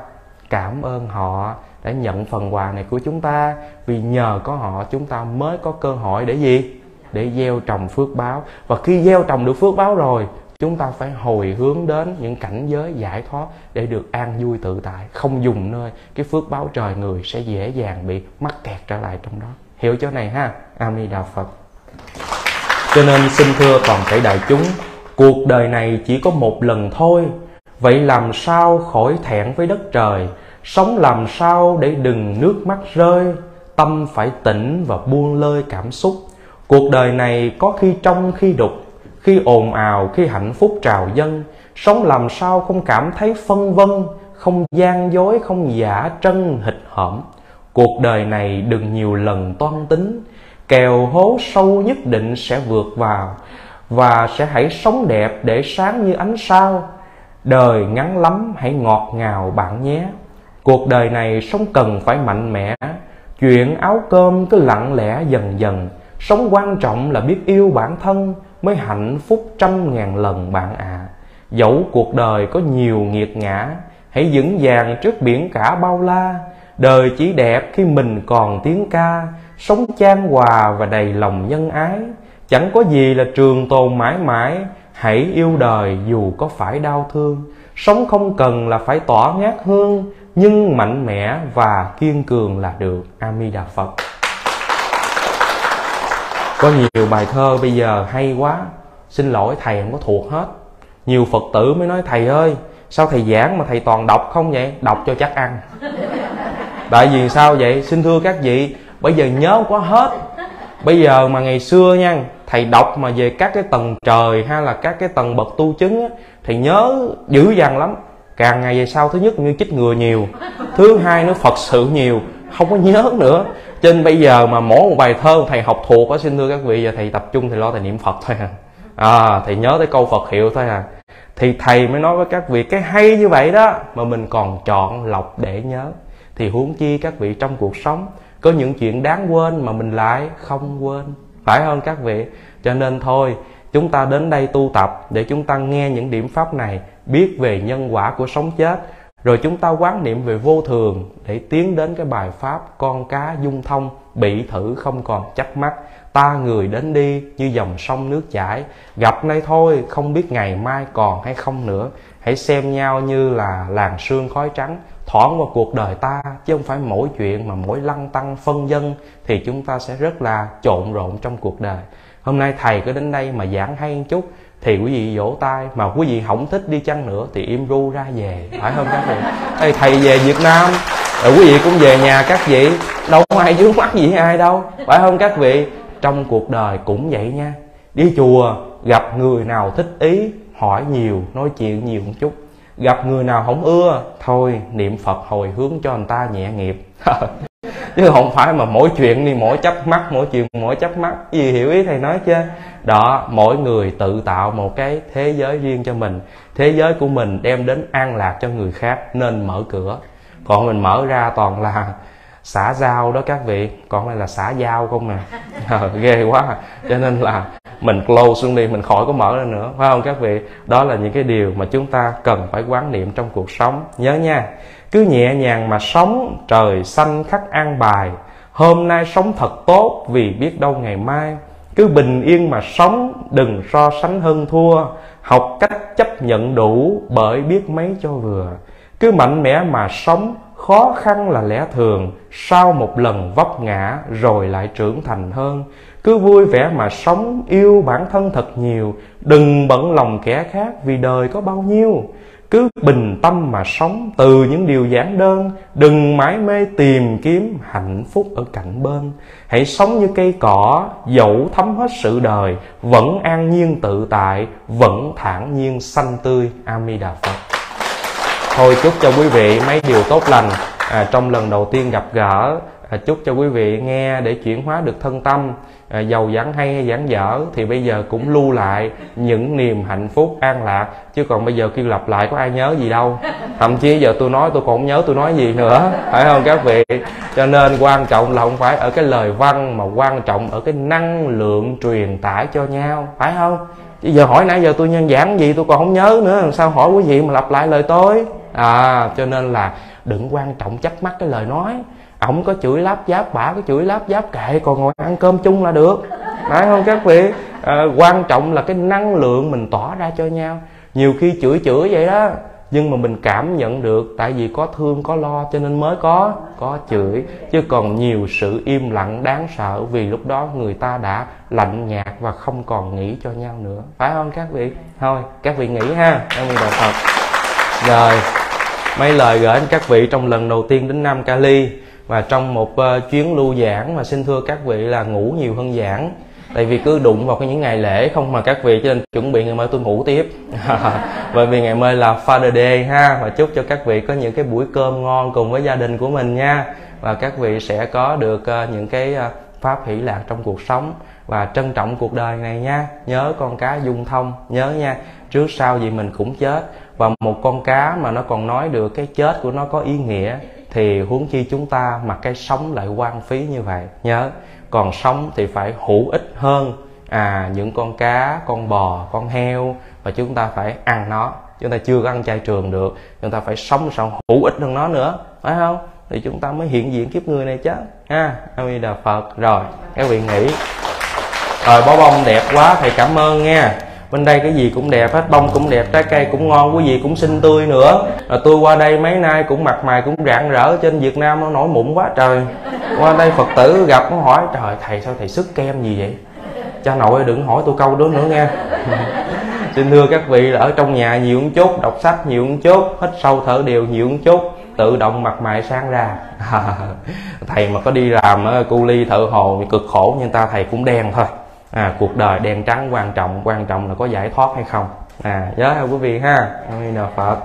Cảm ơn họ đã nhận phần quà này của chúng ta, vì nhờ có họ, chúng ta mới có cơ hội để gì? Để gieo trồng phước báo. Và khi gieo trồng được phước báo rồi, chúng ta phải hồi hướng đến những cảnh giới giải thoát để được an vui tự tại. Không dùng nơi cái phước báo trời người sẽ dễ dàng bị mắc kẹt trở lại trong đó. Hiểu chỗ này ha? A di đà phật. Cho nên xin thưa toàn thể đại chúng, cuộc đời này chỉ có một lần thôi. Vậy làm sao khỏi thẹn với đất trời? Sống làm sao để đừng nước mắt rơi? Tâm phải tỉnh và buông lơi cảm xúc cuộc đời này có khi trong, khi đục, khi ồn ào, khi hạnh phúc trào dâng. Sống làm sao không cảm thấy phân vân, không gian dối, không giả trân, hịch hõm cuộc đời này đừng nhiều lần toan tính, kèo hố sâu nhất định sẽ vượt vào và sẽ hãy sống đẹp để sáng như ánh sao. Đời ngắn lắm, hãy ngọt ngào bạn nhé. Cuộc đời này sống cần phải mạnh mẽ, chuyện áo cơm cứ lặng lẽ dần dần sống quan trọng là biết yêu bản thân mới hạnh phúc trăm ngàn lần bạn ạ. À. dẫu cuộc đời có nhiều nghiệt ngã, hãy vững vàng trước biển cả bao la. Đời chỉ đẹp khi mình còn tiếng ca, sống chan hòa và đầy lòng nhân ái. Chẳng có gì là trường tồn mãi mãi, hãy yêu đời dù có phải đau thương. Sống không cần là phải tỏa ngát hương, nhưng mạnh mẽ và kiên cường là được. A di đà phật có nhiều bài thơ bây giờ hay quá. Xin lỗi thầy không có thuộc hết. Nhiều phật tử mới nói thầy ơi sao thầy giảng mà thầy toàn đọc không vậy? Đọc cho chắc ăn. Tại vì sao vậy? Xin thưa các vị bây giờ nhớ quá hết. Bây giờ mà ngày xưa nha thầy đọc mà về các cái tầng trời hay là các cái tầng bậc tu chứng á, thầy nhớ dữ dằn lắm. Càng ngày về sau thứ nhất như chích ngừa nhiều. Thứ hai nó phật sự nhiều không có nhớ nữa. Cho nên bây giờ mà mỗi một bài thơ thầy học thuộc á, xin thưa các vị, giờ thầy tập trung thầy lo thầy niệm phật thôi à. À thầy nhớ tới câu phật hiệu thôi à. Thì thầy mới nói với các vị, cái hay như vậy đó, mà mình còn chọn lọc để nhớ. Thì huống chi các vị trong cuộc sống, có những chuyện đáng quên mà mình lại không quên. Phải hơn các vị. Cho nên thôi, chúng ta đến đây tu tập để chúng ta nghe những điểm pháp này, biết về nhân quả của sống chết rồi chúng ta quán niệm về vô thường để tiến đến cái bài pháp con cá dung thông bị thử không còn chắc mắt. Ta người đến đi như dòng sông nước chảy. Gặp nay thôi, không biết ngày mai còn hay không nữa. Hãy xem nhau như là làn sương khói trắng, thoảng vào cuộc đời ta, chứ không phải mỗi chuyện mà mỗi lăng tăng phân dân, thì chúng ta sẽ rất là trộn rộn trong cuộc đời. Hôm nay thầy cứ đến đây mà giảng hay một chút thì quý vị vỗ tay, mà quý vị không thích đi chăng nữa thì im ru ra về, phải không các vị? Thầy thầy về việt nam, rồi quý vị cũng về nhà các vị. Đâu có ai dưới mắt gì ai đâu, phải không các vị? Trong cuộc đời cũng vậy nha. Đi chùa, gặp người nào thích ý, hỏi nhiều, nói chuyện nhiều một chút. Gặp người nào không ưa, thôi, niệm phật hồi hướng cho người ta nhẹ nghiệp. chứ không phải mà mỗi chuyện đi mỗi chấp mắt mỗi chuyện mỗi chấp mắt. Gì hiểu ý thầy nói chứ? Đó mỗi người tự tạo một cái thế giới riêng cho mình. Thế giới của mình đem đến an lạc cho người khác nên mở cửa. Còn mình mở ra toàn là xả dao đó các vị. Còn đây là xả dao không mà à, ờ, ghê quá. Cho nên là mình close xuống đi mình khỏi có mở ra nữa. Phải không các vị? Đó là những cái điều mà chúng ta cần phải quán niệm trong cuộc sống. Nhớ nha cứ nhẹ nhàng mà sống, trời xanh khắc an bài. Hôm nay sống thật tốt, vì biết đâu ngày mai. Cứ bình yên mà sống, đừng so sánh hơn thua. Học cách chấp nhận đủ, bởi biết mấy cho vừa. Cứ mạnh mẽ mà sống, khó khăn là lẽ thường. Sau một lần vấp ngã, rồi lại trưởng thành hơn. Cứ vui vẻ mà sống, yêu bản thân thật nhiều. Đừng bận lòng kẻ khác vì đời có bao nhiêu cứ bình tâm mà sống từ những điều giản đơn đừng mãi mê tìm kiếm hạnh phúc ở cạnh bên. Hãy sống như cây cỏ dẫu thấm hết sự đời vẫn an nhiên tự tại vẫn thản nhiên xanh tươi. Amida phật. Thôi chúc cho quý vị mấy điều tốt lành. À, trong lần đầu tiên gặp gỡ à, chúc cho quý vị nghe để chuyển hóa được thân tâm. À, giàu giảng hay hay giảng dở thì bây giờ cũng lưu lại những niềm hạnh phúc an lạc. Chứ còn bây giờ kêu lặp lại có ai nhớ gì đâu. Thậm chí giờ tôi nói tôi còn không nhớ tôi nói gì nữa phải không các vị? Cho nên quan trọng là không phải ở cái lời văn mà quan trọng ở cái năng lượng truyền tải cho nhau phải không? Chứ giờ hỏi nãy giờ tôi nhân giảng gì tôi còn không nhớ nữa sao hỏi quý vị mà lặp lại lời tôi? À cho nên là đừng quan trọng chắc mắt cái lời nói ổng có chửi láp giáp bả có chửi láp giáp kệ còn ngồi ăn cơm chung là được. Phải không các vị? À, quan trọng là cái năng lượng mình tỏa ra cho nhau. Nhiều khi chửi chửi vậy đó nhưng mà mình cảm nhận được tại vì có thương có lo cho nên mới có có chửi. Chứ còn nhiều sự im lặng đáng sợ vì lúc đó người ta đã lạnh nhạt và không còn nghĩ cho nhau nữa. Phải không các vị? Thôi các vị nghĩ ha em đạo phật. Rồi mấy lời gửi đến các vị trong lần đầu tiên đến Nam Cali và trong một uh, chuyến lưu giảng mà xin thưa các vị là ngủ nhiều hơn giảng. Tại vì cứ đụng vào cái những ngày lễ không mà các vị cho nên chuẩn bị ngày mai tôi ngủ tiếp. Bởi vì ngày mai là Father Day ha và chúc cho các vị có những cái buổi cơm ngon cùng với gia đình của mình nha. Và các vị sẽ có được uh, những cái uh, pháp hỷ lạc trong cuộc sống và trân trọng cuộc đời này nha. Nhớ con cá dung thông nhớ nha trước sau gì mình cũng chết. Và một con cá mà nó còn nói được cái chết của nó có ý nghĩa thì huống chi chúng ta mặc cái sống lại quan phí như vậy, nhớ. Còn sống thì phải hữu ích hơn. À những con cá, con bò, con heo và chúng ta phải ăn nó. Chúng ta chưa có ăn chay trường được, chúng ta phải sống sao hữu ích hơn nó nữa, phải không? Thì chúng ta mới hiện diện kiếp người này chứ. Ha, a di đà phật. Rồi, các vị nghĩ. Rồi, bó bông đẹp quá, thầy cảm ơn nha bên đây cái gì cũng đẹp hết, bông cũng đẹp, trái cây cũng ngon quý vị cũng xinh tươi nữa. Rồi tôi qua đây mấy nay cũng mặt mày cũng rạng rỡ, trên việt nam nó nổi mụn quá trời. Qua đây phật tử gặp nó hỏi, trời, thầy sao thầy sức kem gì vậy? Cha nội đừng hỏi tôi câu đó nữa nghe. Xin thưa các vị là ở trong nhà nhiều một chút, đọc sách nhiều một chút, hít sâu thở đều nhiều một chút, tự động mặt mày sang ra. Thầy mà có đi làm ờ, cu ly thợ hồ cực khổ, nhưng ta thầy cũng đen thôi à, cuộc đời đen trắng quan trọng quan trọng là có giải thoát hay không? À nhớ không quý vị ha. A phật.